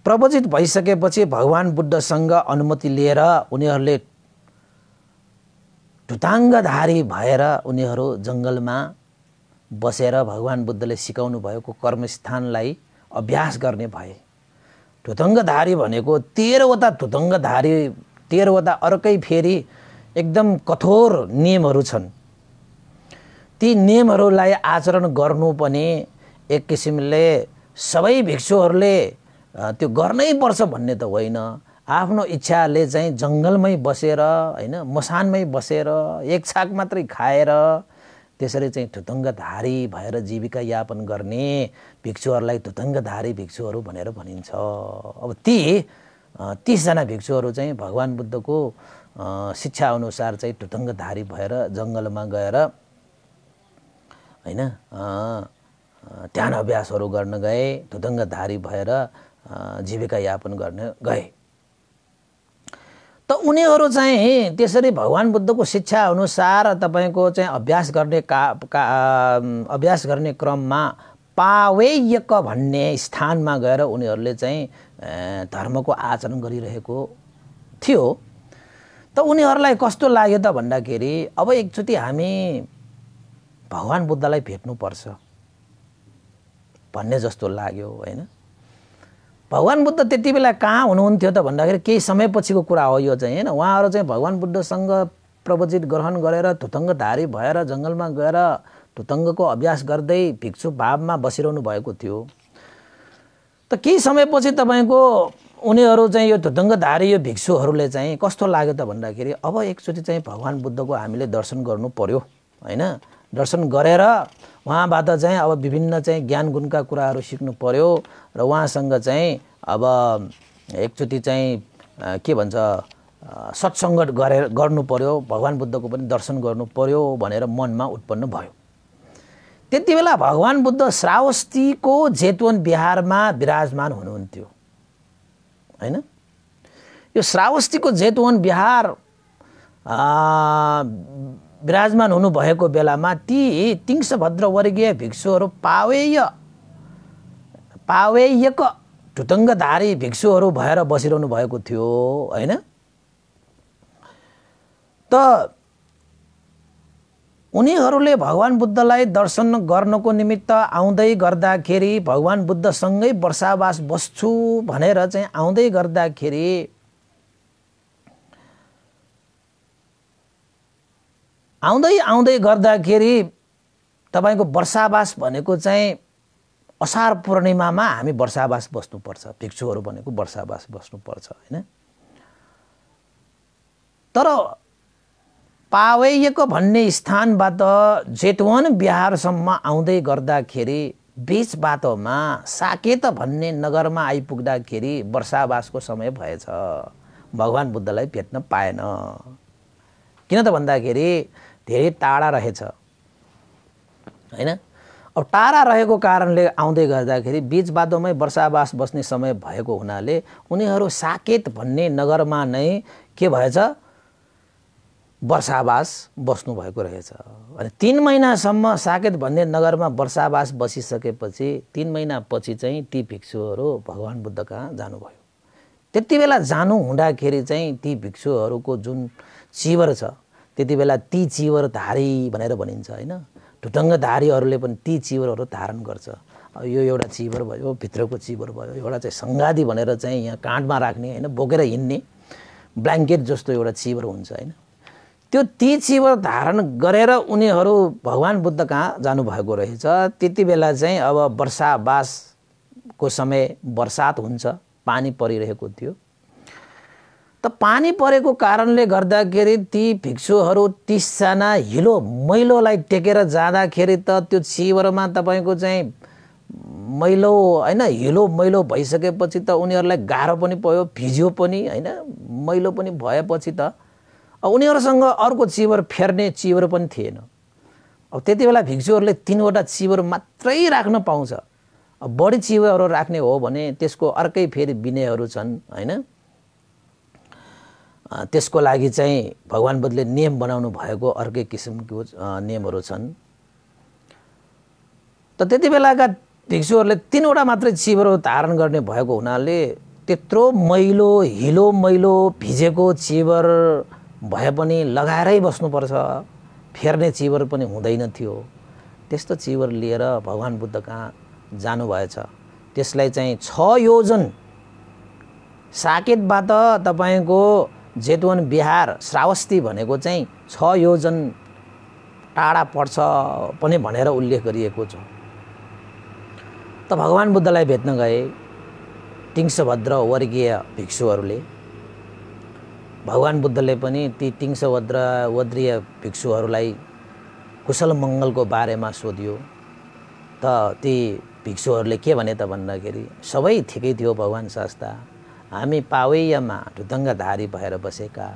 प्रवचित भइसकेपछि भगवान् बुद्धसँग अनुमति लिएर उनीहरूले ढुताङ्गधारी भएर उनीहरू जङ्गलमा बसेर भगवान् बुद्धले सिकाउनु भएको कर्मस्थानलाई अभ्यास गर्ने भए। धुतङ्गधारी भनेको तेह्रवटा धुतङ्गधारी तेह्रवटा अर्कै फेरि एकदम कठोर नियमहरू छन्। ती नियमहरूलाई आचरण गर्नु पनि एक किसिमले सबै भिक्षुहरूले त्यो गर्नै पर्छ भन्ने त होइन। आफ्नो इच्छाले चाहिँ जङ्गलमै बसेर होइन मसानमै बसेर एक छाक मात्रै खाएर त्यसरी चाहिँ धुतङ्गधारी भएर जीविका यापन गर्ने भिक्षुहरूलाई धुतङ्गधारी भिक्षुहरू भनेर भनिन्छ। अब ती तिसजना भिक्षुहरू चाहिँ भगवान् बुद्धको शिक्षा अनुसार चाहिँ धुतङ्गधारी भएर जङ्गलमा गएर होइन ध्यान अभ्यासहरू गर्न गए धुतङ्गधारी भएर जीविका यापन गर्न गए। त उनीहरू चाहिँ त्यसरी भगवान् बुद्धको शिक्षा अनुसार तपाईँको चाहिँ अभ्यास गर्ने का, का अभ्यास गर्ने क्रममा पावेयक भन्ने स्थानमा गएर उनीहरूले चाहिँ धर्मको आचरण गरिरहेको थियो। त उनीहरूलाई कस्तो लाग्यो त भन्दाखेरि अब एकचोटि हामी भगवान् बुद्धलाई भेट्नुपर्छ भन्ने जस्तो लाग्यो होइन? भगवान् बुद्ध त्यति बेला कहाँ हुनुहुन्थ्यो त भन्दाखेरि केही समयपछिको कुरा हो यो चाहिँ होइन? उहाँहरू चाहिँ भगवान् बुद्धसँग प्रवचित ग्रहण गरेर धुतङ्गधारी भएर जङ्गलमा गएर धुतङ्गको अभ्यास गर्दै भिक्षु भावमा बसिरहनु भएको थियो। त केही समयपछि तपाईँको उनीहरू चाहिँ यो धुतङ्गधारी यो भिक्षुहरूले चाहिँ कस्तो लाग्यो त भन्दाखेरि अब एकचोटि चाहिँ भगवान् बुद्धको हामीले दर्शन गर्नु पर्यो होइन? दर्शन गरेर उहाँबाट चाहिँ अब विभिन्न चाहिँ ज्ञान गुणका कुराहरू सिक्नु पर्यो र उहाँसँग चाहिँ अब एकचोटि चाहिँ के भन्छ सत्सङ्ग गरेर गर्नु पर्यो भगवान् बुद्धको पनि दर्शन गर्नु पर्यो भनेर मनमा उत्पन्न भयो। त्यति बेला भगवान् बुद्ध श्रावस्तीको जेतवन बिहारमा विराजमान हुनुहुन्थ्यो। होइन? यो श्रावस्तीको जेतवन बिहार विराजमान हुनुभएको बेलामा ती तिङ्सभद्रवर्गीय भिक्षुहरू पावेय पावेयक ढुटङ्गधारी भिक्षुहरू भएर बसिरहनु भएको थियो होइन? त उनीहरूले भगवान् बुद्धलाई दर्शन गर्नको निमित्त आउँदै गर्दाखेरि भगवान् बुद्धसँगै वर्षावास बस्छु भनेर चाहिँ आउँदै गर्दाखेरि आउँदै आउँदै गर्दाखेरि तपाईँको वर्षावास भनेको चाहिँ असार पूर्णिमामा हामी वर्षावास बस्नुपर्छ भिक्षुहरू भनेको वर्षावास बस्नुपर्छ होइन? तर पावेयको भन्ने स्थानबाट जेतवन बिहारसम्म आउँदै गर्दाखेरि बिच बाटोमा साकेत भन्ने नगरमा आइपुग्दाखेरि वर्षावासको समय भएछ। भगवान् बुद्धलाई भेट्न पाएन। किन त भन्दाखेरि धेरै टाढा रहेछ। होइन? अब टाढा रहेको कारणले आउँदै गर्दाखेरि बिच बाटोमै वर्षावास बस्ने समय भएको हुनाले उनीहरू साकेत भन्ने नगरमा नै के भएछ? वर्षावास बस्नुभएको रहेछ। अनि तिन महिनासम्म साकेत भन्ने नगरमा वर्षावास बसिसकेपछि तिन महिनापछि चाहिँ ती भिक्षुहरू भगवान् बुद्ध कहाँ जानुभयो। त्यति बेला जानु हुँदाखेरि चाहिँ ती भिक्षुहरूको जुन चिवर छ त्यति बेला ती चिवरधारी भनेर भनिन्छ होइन? ढुटङ्गधारीहरूले पनि ती चिवरहरू धारण गर्छ। यो एउटा चिवर भयो भित्रको चिवर भयो एउटा चाहिँ सङ्गादी भनेर चाहिँ यहाँ काँडमा राख्ने होइन? बोकेर हिँड्ने ब्ल्याङ्केट जस्तो एउटा चिवर हुन्छ होइन? त्यो ती चिवर धारण गरेर उनीहरू भगवान् बुद्ध कहाँ जानुभएको रहेछ? त्यति बेला चाहिँ अब वर्षावासको समय वर्षात हुन्छ पानी परिरहेको थियो। त पानी परेको कारणले गर्दाखेरि ती भिक्षुहरू तिसजना हिलो मैलोलाई टेकेर जाँदाखेरि त त्यो चिवरमा तपाईँको चाहिँ मैलो होइन हिलो मैलो भइसकेपछि त उनीहरूलाई गाह्रो पनि पऱ्यो भिज्यो पनि होइन मैलो पनि भएपछि त। उनीहरूसँग अर्को चिवर फेर्ने चिवर पनि थिएन। अब त्यति बेला भिक्षुहरूले तिनवटा चिवर मात्रै राख्न पाउँछ। बढी चिवरहरू राख्ने हो भने त्यसको अर्कै फेरि विनयहरू छन् होइन। त्यसको लागि चाहिँ भगवान् बुद्धले नियम बनाउनु भएको अर्कै किसिमको नियमहरू छन्। त त्यति बेलाका भिक्षुहरूले तिनवटा मात्रै चिबरो धारण गर्ने भएको हुनाले त्यत्रो मैलो हिलो मैलो भिजेको चिबर भए पनि लगाएरै बस्नुपर्छ। फेर्ने चिबर पनि हुँदैन थियो। त्यस्तो चिबर लिएर भगवान् बुद्ध कहाँ जानुभएछ? त्यसलाई चाहिँ छ योजन। साकेतबाट तपाईँको जेतवन बिहार श्रावस्ती भनेको चाहिँ छ योजन टाढा पर्छ पनि भनेर उल्लेख गरिएको छ। त भगवान् बुद्धलाई भेट्न गए तिङ्सभद्र वर्गीय भिक्षुहरूले। भगवान् बुद्धले पनि ती तिङ्सभद्र वद्रीय भिक्षुहरूलाई कुशल मङ्गलको बारेमा सोधियो। त ती भिक्षुहरूले के भने त भन्दाखेरि सबै ठिकै थियो भगवान् शास्ता। हामी पावैयामा ढुदङ्गधारी भएर बसेका।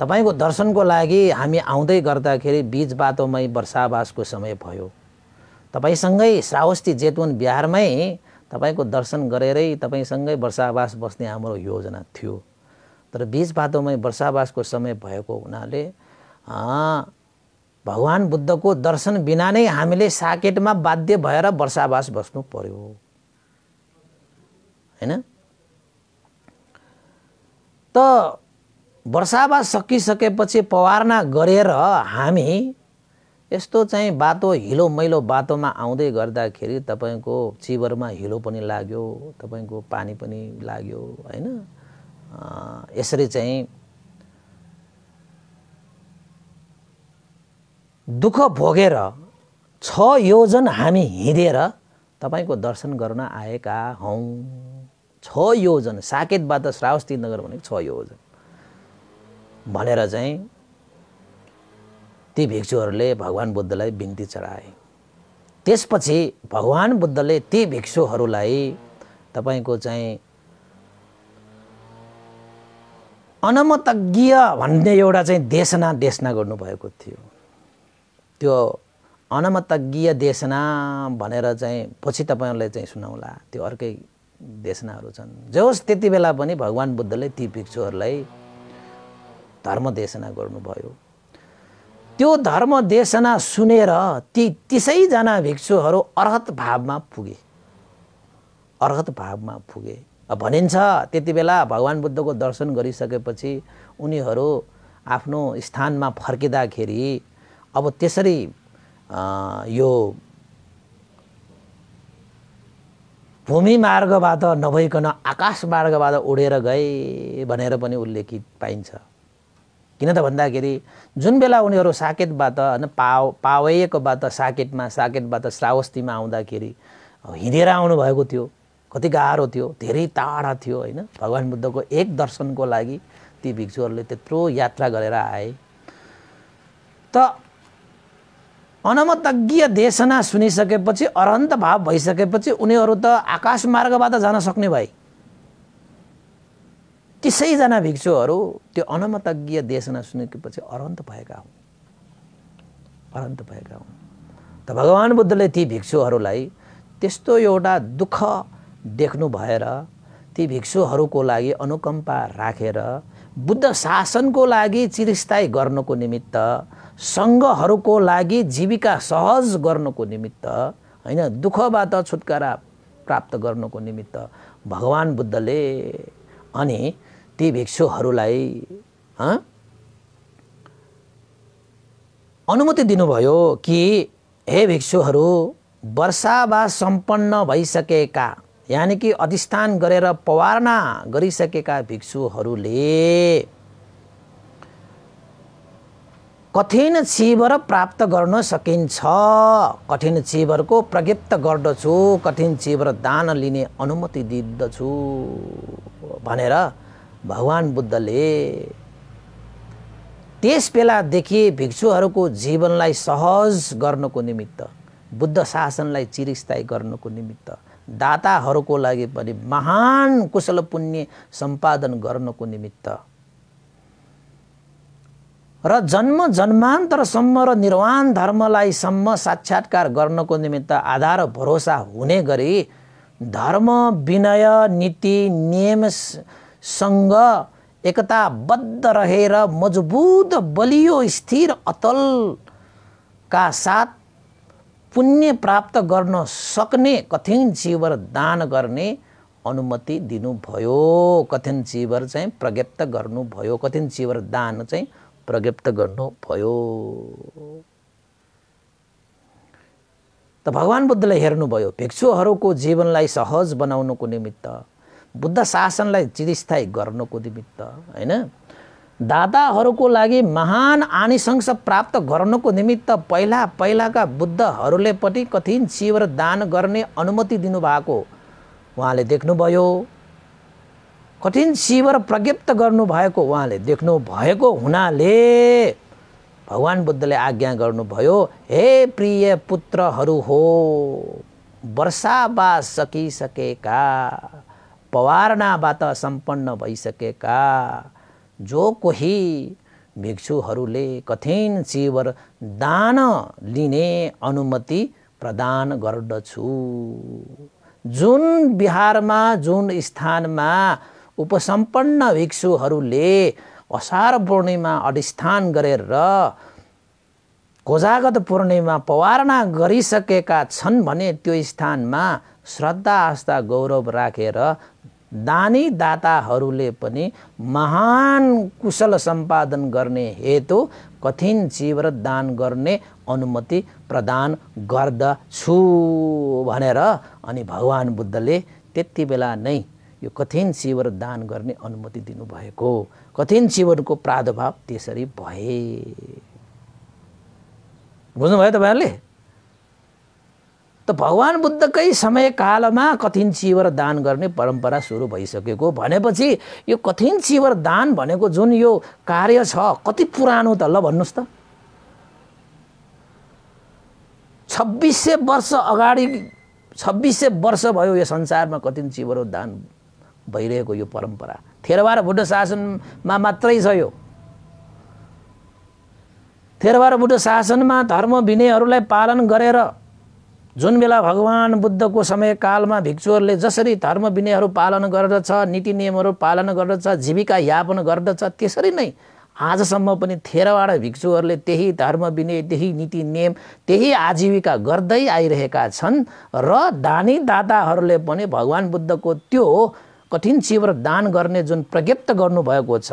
तपाईँको दर्शनको लागि हामी आउँदै गर्दाखेरि बिच बाटोमै वर्षावासको समय भयो। तपाईँसँगै श्रावस्ती जेतवन बिहारमै तपाईँको दर्शन गरेरै तपाईँसँगै वर्षावास बस्ने हाम्रो योजना थियो। तर बिच बाटोमै वर्षावासको समय भएको हुनाले भगवान् बुद्धको दर्शन बिना नै हामीले साकेटमा बाध्य भएर वर्षावास बस्नु पर्यो। होइन? त वर्षावास सकिसकेपछि पवारना गरेर हामी यस्तो चाहिँ बाटो हिलो मैलो बाटोमा आउँदै गर्दाखेरि तपाईँको चिबरमा हिलो पनि लाग्यो तपाईँको पानी पनि लाग्यो होइन? यसरी चाहिँ दुःख भोगेर छ योजन हामी हिँडेर तपाईँको दर्शन गर्न आएका हौँ। छ योजन साकेतबाट श्रावस्ती नगर भनेको छ योजन। भनेर चाहिँ ती भिक्षुहरूले भगवान् बुद्धलाई बिन्ती चढाए। त्यसपछि भगवान् बुद्धले ती भिक्षुहरूलाई तपाईँको चाहिँ अनमतज्ञ भन्ने एउटा चाहिँ देशना देशना गर्नुभएको थियो। त्यो अनमतज्ञ देशना भनेर चाहिँ पछि तपाईँहरूलाई चाहिँ सुनाउला। त्यो अर्कै देशनाहरू छन्। जे होस् त्यति बेला पनि भगवान् बुद्धले ती भिक्षुहरूलाई धर्म देशना गर्नुभयो। त्यो धर्म देशना सुनेर ती तिसैजना भिक्षुहरू अर्हत भावमा पुगे। अर्हत भावमा पुगे। भनिन्छ त्यति बेला भगवान् बुद्धको दर्शन गरिसकेपछि उनीहरू आफ्नो स्थानमा फर्किँदाखेरि अब त्यसरी यो भूमि मार्गबाट नभइकन आकाश मार्गबाट उडेर गए भनेर पनि उल्लेखित पाइन्छ। किन त भन्दाखेरि जुन बेला उनीहरू साकेतबाट होइन पाव पावैकोबाट साकेतमा साकेतबाट श्रावस्तीमा आउँदाखेरि हिँडेर आउनुभएको थियो कति गाह्रो थियो धेरै टाढा थियो होइन। भगवान् बुद्धको एक दर्शनको लागि ती भिक्षुहरूले त्यत्रो यात्रा गरेर आए। त अनमतज्ञ देशना सुनिसकेपछि अरन्त भाव भइसकेपछि उनीहरू त आकाश मार्गबाट जान सक्ने भए। त्यसैजना भिक्षुहरू त्यो अनमतज्ञ देशना सुनेपछि अरन्त भएका हुन्। अरन्त भएका हुन्। त भगवान् बुद्धले ती भिक्षुहरूलाई त्यस्तो एउटा दुःख देख्नु भएर ती भिक्षुहरूको लागि अनुकम्पा राखेर बुद्ध शासनको लागि चिरस्थायी गर्नको निमित्त सङ्घहरूको लागि जीविका सहज गर्नको निमित्त होइन दुःखबाट छुटकारा प्राप्त गर्नको निमित्त भगवान् बुद्धले अनि ती भिक्षुहरूलाई अनुमति दिनुभयो कि हे भिक्षुहरू वर्षावा सम्पन्न भइसकेका यानि कि अधिष्ठान गरेर पवारना गरिसकेका भिक्षुहरूले कठिन चिबर प्राप्त गर्न सकिन्छ। कठिन चिबरको प्रज्ञप्त गर्दछु कठिन चिबर दान लिने अनुमति दिँदछु भनेर भगवान् बुद्धले त्यस बेलादेखि भिक्षुहरूको जीवनलाई सहज गर्नको निमित्त बुद्ध शासनलाई चिरस्थायी गर्नको निमित्त दाताहरूको लागि पनि महान कुशल पुण्य सम्पादन गर्नको निमित्त। र जन्म जन्मान्तरसम्म र निर्वाण धर्मलाई सम्म साक्षात्कार गर्नको निमित्त आधार भरोसा हुने गरी धर्म विनय नीति नियमसँग एकताबद्ध रहेर मजबुत बलियो स्थिर अतलका साथ पुण्य प्राप्त गर्न सक्ने कठिन जीवर दान गर्ने अनुमति दिनुभयो। कठिन जीवर चाहिँ प्रज्ञप्त गर्नुभयो। कठिन जीवर दान चाहिँ प्रज्ञप्त गर्नुभयो। त भगवान् बुद्धले हेर्नुभयो भिक्षुहरूको जीवनलाई सहज बनाउनुको निमित्त बुद्ध शासनलाई चिरस्थायी गर्नुको निमित्त होइन? दादाहरूको लागि महान आनिशंस प्राप्त गर्नुको निमित्त पहिला पहिलाका बुद्धहरूले पनि कठिन चिवर दान गर्ने अनुमति दिनुभएको। उहाँले देख्नुभयो कठिन शिवर प्रज्ञप्त गर्नुभएको उहाँले देख्नु भएको हुनाले भगवान् बुद्धले आज्ञा गर्नुभयो हे प्रिय पुत्रहरू हो वर्षावास सकिसकेका पवारणाबाट सम्पन्न भइसकेका जो कोही भिक्षुहरूले कठिन चिवर दान लिने अनुमति प्रदान गर्दछु। जुन बिहारमा जुन स्थानमा उपसम्पन्न भिक्षुहरूले असार पूर्णिमा अधिष्ठान गरेर कोजागत पूर्णिमा पवारणा गरिसकेका छन् भने त्यो स्थानमा श्रद्धा आस्था गौरव राखेर दानी दाताहरूले पनि महान कुशल सम्पादन गर्ने हेतु कठिन चिवर दान गर्ने अनुमति प्रदान गर्दछु भनेर अनि भगवान् बुद्धले त्यति बेला नै यो कठिन चिवर दान गर्ने अनुमति दिनुभएको। कठिन चिवरको प्रादुर्भाव त्यसरी भए। बुझ्नुभयो तपाईँहरूले? भगवान् बुद्धकै समयकालमा कठिन चिवर दान गर्ने परम्परा सुरु भइसकेको भनेपछि यो कठिन चिवर दान भनेको जुन यो कार्य छ कति पुरानो त ल भन्नुहोस् त। छब्बिस सय वर्ष अगाडि छब्बिस सय वर्ष भयो यो संसारमा कठिन चिवर दान भइरहेको यो परम्परा। थेरवार बुद्ध शासनमा मात्रै छ यो थेरवार बुद्ध शासनमा धर्म विनयहरूलाई पालन गरेर जुन बेला भगवान् बुद्धको समयकालमा भिक्षुहरूले जसरी धर्म विनयहरू पालन गर्दछ नीति नियमहरू पालन गर्दछ जीविका यापन गर्दछ त्यसरी नै आजसम्म पनि थेरवाडा भिक्षुहरूले त्यही धर्म विनय त्यही नीति नियम त्यही आजीविका गर्दै आइरहेका छन् र दानी दाताहरूले पनि भगवान् बुद्धको त्यो कठिन चिवर दान गर्ने जुन प्रज्ञप्त गर्नुभएको छ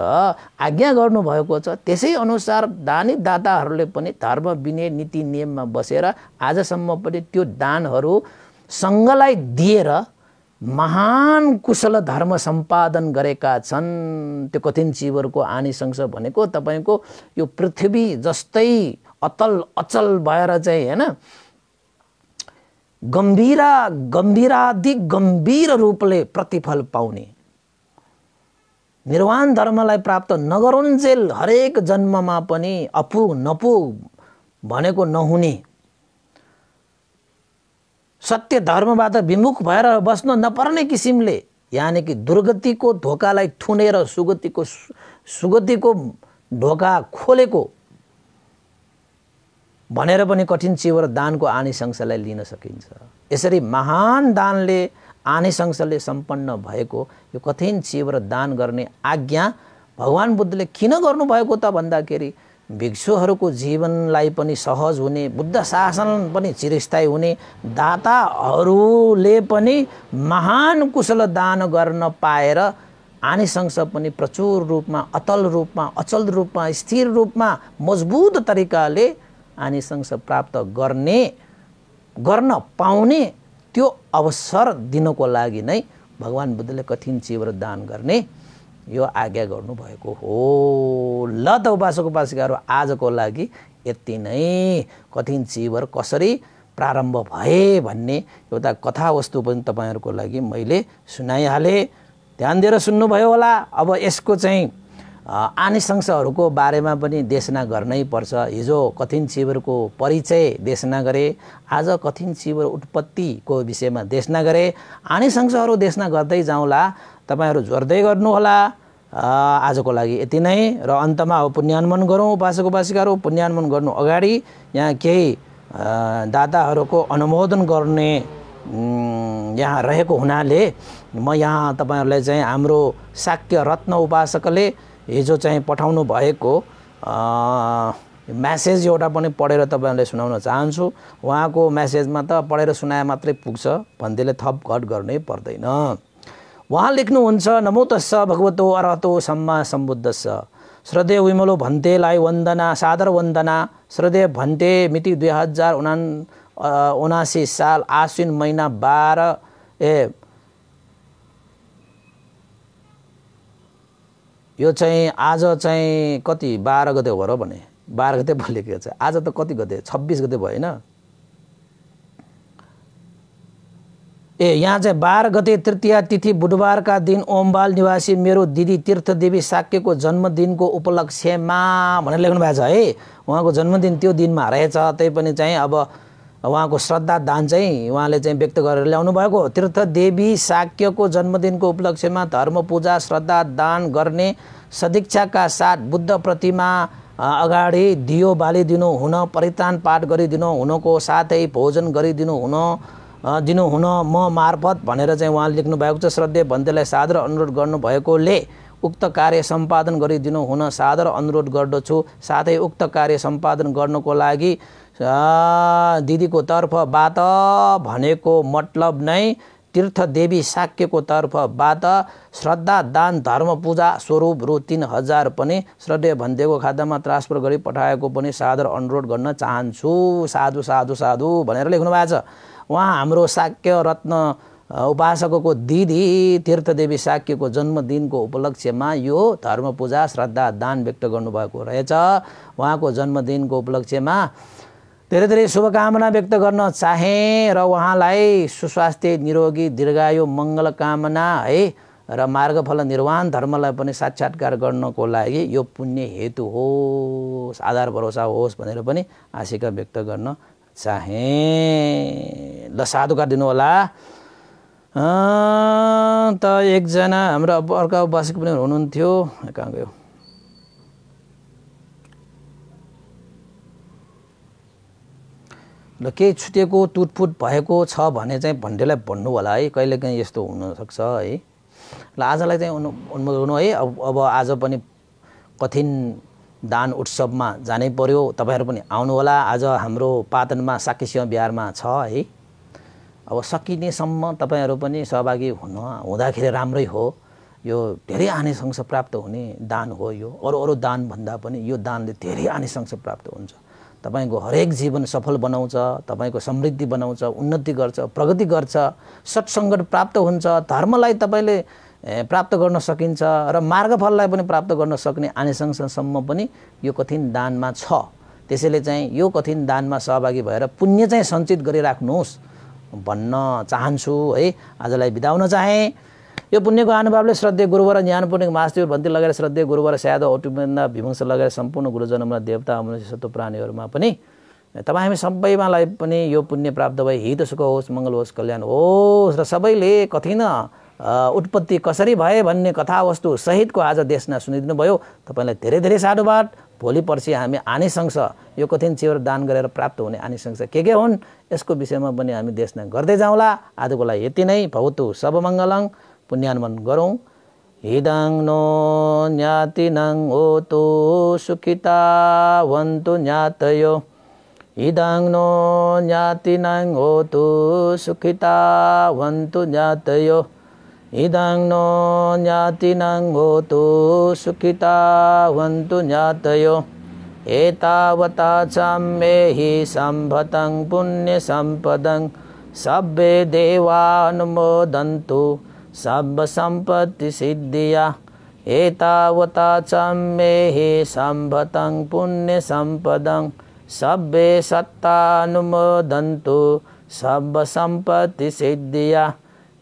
आज्ञा गर्नुभएको छ त्यसै अनुसार दानी दाताहरूले पनि धर्म विनय नीति नियममा बसेर आजसम्म पनि त्यो दानहरू सङ्घलाई दिएर महान कुशल धर्म सम्पादन गरेका छन्। त्यो कठिन चिवरको आनिशंस भनेको तपाईँको यो पृथ्वी जस्तै अतल अचल भएर चाहिँ होइन गम्भीरा गम्भीरादि गम्भीर रूपले प्रतिफल पाउने। निर्वाण धर्मलाई प्राप्त नगरुन्जेल हरेक जन्ममा पनि अपुग नपुग भनेको नहुने। सत्य धर्मबाट विमुख भएर बस्न नपर्ने किसिमले यानि कि दुर्गतिको ढोकालाई ठुनेर सुगतिको सुगतिको ढोका खोलेको भनेर पनि कठिन चिवर दानको आनिशंसलाई लिन सकिन्छ। यसरी महान दानले आनिशंसले सम्पन्न भएको यो कठिन चिवर दान गर्ने आज्ञा भगवान् बुद्धले किन गर्नुभएको त भन्दाखेरि भिक्षुहरूको जीवनलाई पनि सहज हुने बुद्ध शासन पनि चिरस्थायी हुने दाताहरूले पनि महान कुशल दान गर्न पाएर आनिशंस पनि प्रचुर रूपमा अतल रूपमा अचल रूपमा स्थिर रूपमा मजबुत तरिकाले आनिशंस प्राप्त गर्ने गर्न पाउने त्यो अवसर दिनको लागि नै भगवान् बुद्धले कठिन चिवर दान गर्ने यो आज्ञा गर्नुभएको हो। ल त उपासक उपासिकाहरू आजको लागि यति नै। कठिन चिवर कसरी प्रारम्भ भए भन्ने एउटा कथावस्तु पनि तपाईँहरूको लागि मैले सुनाइहालेँ। ध्यान दिएर सुन्नुभयो होला। अब यसको चाहिँ आनिशंसहरूको बारेमा पनि देशना गर्नै पर्छ। हिजो कठिन चिवरको परिचय देशना गरे आज कठिन चिवर उत्पत्तिको विषयमा देशना गरे। आनिशंसहरू देशना गर्दै जाउँला तपाईँहरू जोड्दै गर्नुहोला। आजको लागि यति नै र अन्तमा अब पुण्यानुमन गरौँ उपासक उपासिकाहरू पुण्यानुमन गर्नु अगाडि यहाँ केही दाताहरूको अनुमोदन गर्ने यहाँ रहेको हुनाले म यहाँ तपाईँहरूलाई चाहिँ हाम्रो शाक्य रत्न उपासकले हिजो चाहिँ पठाउनु भएको म्यासेज एउटा पनि पढेर तपाईँहरूले सुनाउन चाहन्छु। उहाँको म्यासेजमा त पढेर सुनाए मात्रै पुग्छ भन्दैले थप घट गर्नै पर्दैन। उहाँ लेख्नुहुन्छ नमो तस्स भगवतो अरहतो सम्मा सम्बुद्धस्स। श्रद्धेय विमलो भन्तेलाई वन्दना सादर वन्दना। श्रद्धेय भन्ते मिति दुई हजार उना उनासी साल आश्विन महिना बाह्र ए यो चाहिँ आज चाहिँ कति बाह्र गते हो र भने? बाह्र गते भोलिको छ। आज त कति गते? छब्बिस गते भयो होइन? ए यहाँ चाहिँ बाह्र गते तृतीय तिथि बुधबारका दिन ओमबाल निवासी मेरो दिदी तीर्थदेवी साक्यको जन्मदिनको उपलक्ष्यमा भनेर लेख्नु भएको छ है। उहाँको जन्मदिन त्यो दिनमा रहेछ। त्यही पनि चाहिँ अब उहाँको श्रद्धा दान चाहिँ उहाँले चाहिँ व्यक्त गरेर ल्याउनु भएको तीर्थ देवी साक्यको जन्मदिनको उपलक्ष्यमा धर्म पूजा श्रद्धा दान गर्ने सदिक्षाका साथ बुद्ध प्रतिमा अगाडि दियो बालिदिनु हुन परित्राण पाठ गरिदिनु हुनको साथै भोजन गरिदिनु हुन दिनु हुन म मार्फत भनेर चाहिँ उहाँले लेख्नु भएको छ। श्रद्धेय भन्तेलाई सादर अनुरोध गर्नुभएकोले उक्त कार्य सम्पादन गरिदिनु हुन सादर अनुरोध गर्दछु। साथै उक्त कार्य सम्पादन गर्नको लागि दिदीको तर्फबाट भनेको मतलब नै तीर्थदेवी शाक्यको तर्फबाट श्रद्धा दान धर्म पूजा स्वरूप रु तिन हजार पनि श्रद्धेय भन्देको खातामा ट्रान्सफर गरी पठाएको पनि सादर अनुरोध गर्न चाहन्छु। साधु साधु साधु भनेर लेख्नु भएको छ। उहाँ हाम्रो शाक्य रत्न उपासकको दिदी तीर्थदेवी शाक्यको जन्मदिनको उपलक्ष्यमा यो धर्म पूजा श्रद्धा दान व्यक्त गर्नुभएको रहेछ। उहाँको जन्मदिनको उपलक्ष्यमा धेरै धेरै शुभकामना व्यक्त गर्न चाहेँ र उहाँलाई सुस्वास्थ्य निरोगी दीर्घायु मङ्गल कामना है र मार्गफल निर्वाण धर्मलाई पनि साक्षात्कार गर्नको लागि यो पुण्य हेतु होस् आधार भरोसा होस् भनेर पनि आशिका व्यक्त गर्न चाहेँ। ल साधुकार दिनुहोला। त एकजना हाम्रो अर्का बसेको पनि हुनुहुन्थ्यो। कहाँ गयो? ल केही छुटेको टुटफुट भएको छ भने चाहिँ भन्डेलाई भन्नु होला है। कहिलेकाहीँ यस्तो हुनसक्छ है। ल आजलाई चाहिँ उन्मुख हुनु है। अब अब आज पनि कठिन दान उत्सवमा जानै पर्यो। तपाईँहरू पनि आउनुहोला आज हाम्रो पातनमा साकेसिंह बिहारमा छ है। अब सकिनेसम्म तपाईँहरू पनि सहभागी हुन हुँदाखेरि राम्रै हो। यो धेरै आनिसंश प्राप्त हुने दान हो यो। अरू अरू दानभन्दा पनि यो दानले धेरै आनिसंश प्राप्त हुन्छ। तपाईँको हरेक जीवन सफल बनाउँछ तपाईँको समृद्धि बनाउँछ उन्नति गर्छ प्रगति गर्छ सत्सङ्गत प्राप्त हुन्छ धर्मलाई तपाईँले प्राप्त गर्न सकिन्छ र मार्गफललाई पनि प्राप्त गर्न सक्ने आनिसंसम्म पनि यो कठिन दानमा छ। त्यसैले चाहिँ यो कठिन दानमा सहभागी भएर पुण्य चाहिँ सञ्चित गरिराख्नुहोस् भन्न चाहन्छु है। आजलाई बिताउन चाहेँ। यो पुण्यको अनुभवले श्रद्धेय गुरुवर ज्ञानपूर्णिक मास्तिर भन्ती लगाएर श्रद्धेय गुरुवर स्याद औटुबन्दा विभंश लगाएर सम्पूर्ण गुरुजनमा देवता मनुष्य सत्व प्राणीहरूमा पनि तपाईँ हामी सबैमालाई पनि यो पुण्य प्राप्त भए हित सुख होस् मङ्गल होस् कल्याण होस् र सबैले कठिन उत्पत्ति कसरी भए भन्ने कथावस्तु सहितको आज देशमा सुनिदिनु भयो तपाईँलाई धेरै धेरै साधुवाद। भोलि पर्सि हामी आनिसंश यो कठिन चिवर दान गरेर प्राप्त हुने आनिसंश के के हुन् यसको विषयमा पनि हामी देशमा गर्दै जाउँला। आजको लागि यति नै। भौतु सबमङ्गलङ पुण्यानुमन गरौँ हिदाङ नो ज्ञातिनाङ ओतो सुखिता वन्तु ज्ञातयो हिदाङ नो ज्ञातिनाङ ओतो सुखिता वन्तु ज्ञातयो हिदाङ नो ज्ञातिनाङ ओतो सुखिता वन्तु ज्ञातयो एतावता चाम्मे हि सम्भतं पुण्यसम्पदं सब्बे देवानुमोदन्तु සබ්බ සම්පත්ති සිද්ධිය. ඒතාවතා චම්මේහි සම්භතං පුුණ්‍ය සම්පදං. සබ්බේ සත්තානුමෝදන්තු සබ්බ සම්පත්ති සිද්ධිය.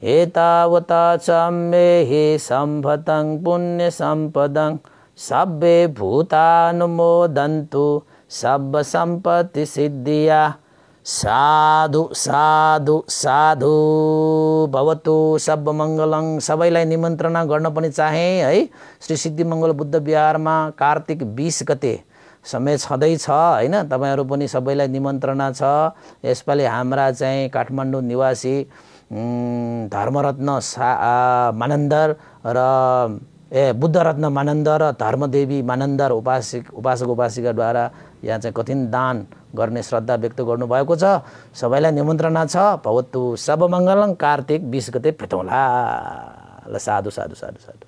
ඒතාවතා චම්මේහි සම්භතං පුුණ්‍ය සම්පදං. සබ්බේ භූතානුමෝදන්තු සබ්බ සම්පත්ති සිද්ධියා. साधु साधु साधु। भवतु सब मङ्गलङ सबैलाई निमन्त्रणा गर्न पनि चाहेँ है। श्री सिद्धिमङ्गल बुद्ध विहारमा कार्तिक बिस गते समय छँदैछ होइन। तपाईँहरू पनि सबैलाई निमन्त्रणा छ। यसपालि हाम्रा चाहिँ काठमाडौँ निवासी धर्मरत्न सा मानन्दर र ए बुद्धरत्न मानन्द र धर्मदेवी मानन्दर उपासिक उपासक उपासिकाद्वारा यहाँ चाहिँ कठिन दान गर्ने श्रद्धा व्यक्त गर्नुभएको छ। सबैलाई निमन्त्रणा छ। भवतु सब मङ्गलङ कार्तिक बिस गते भेटौँला ल साधु साधु साधु साधु।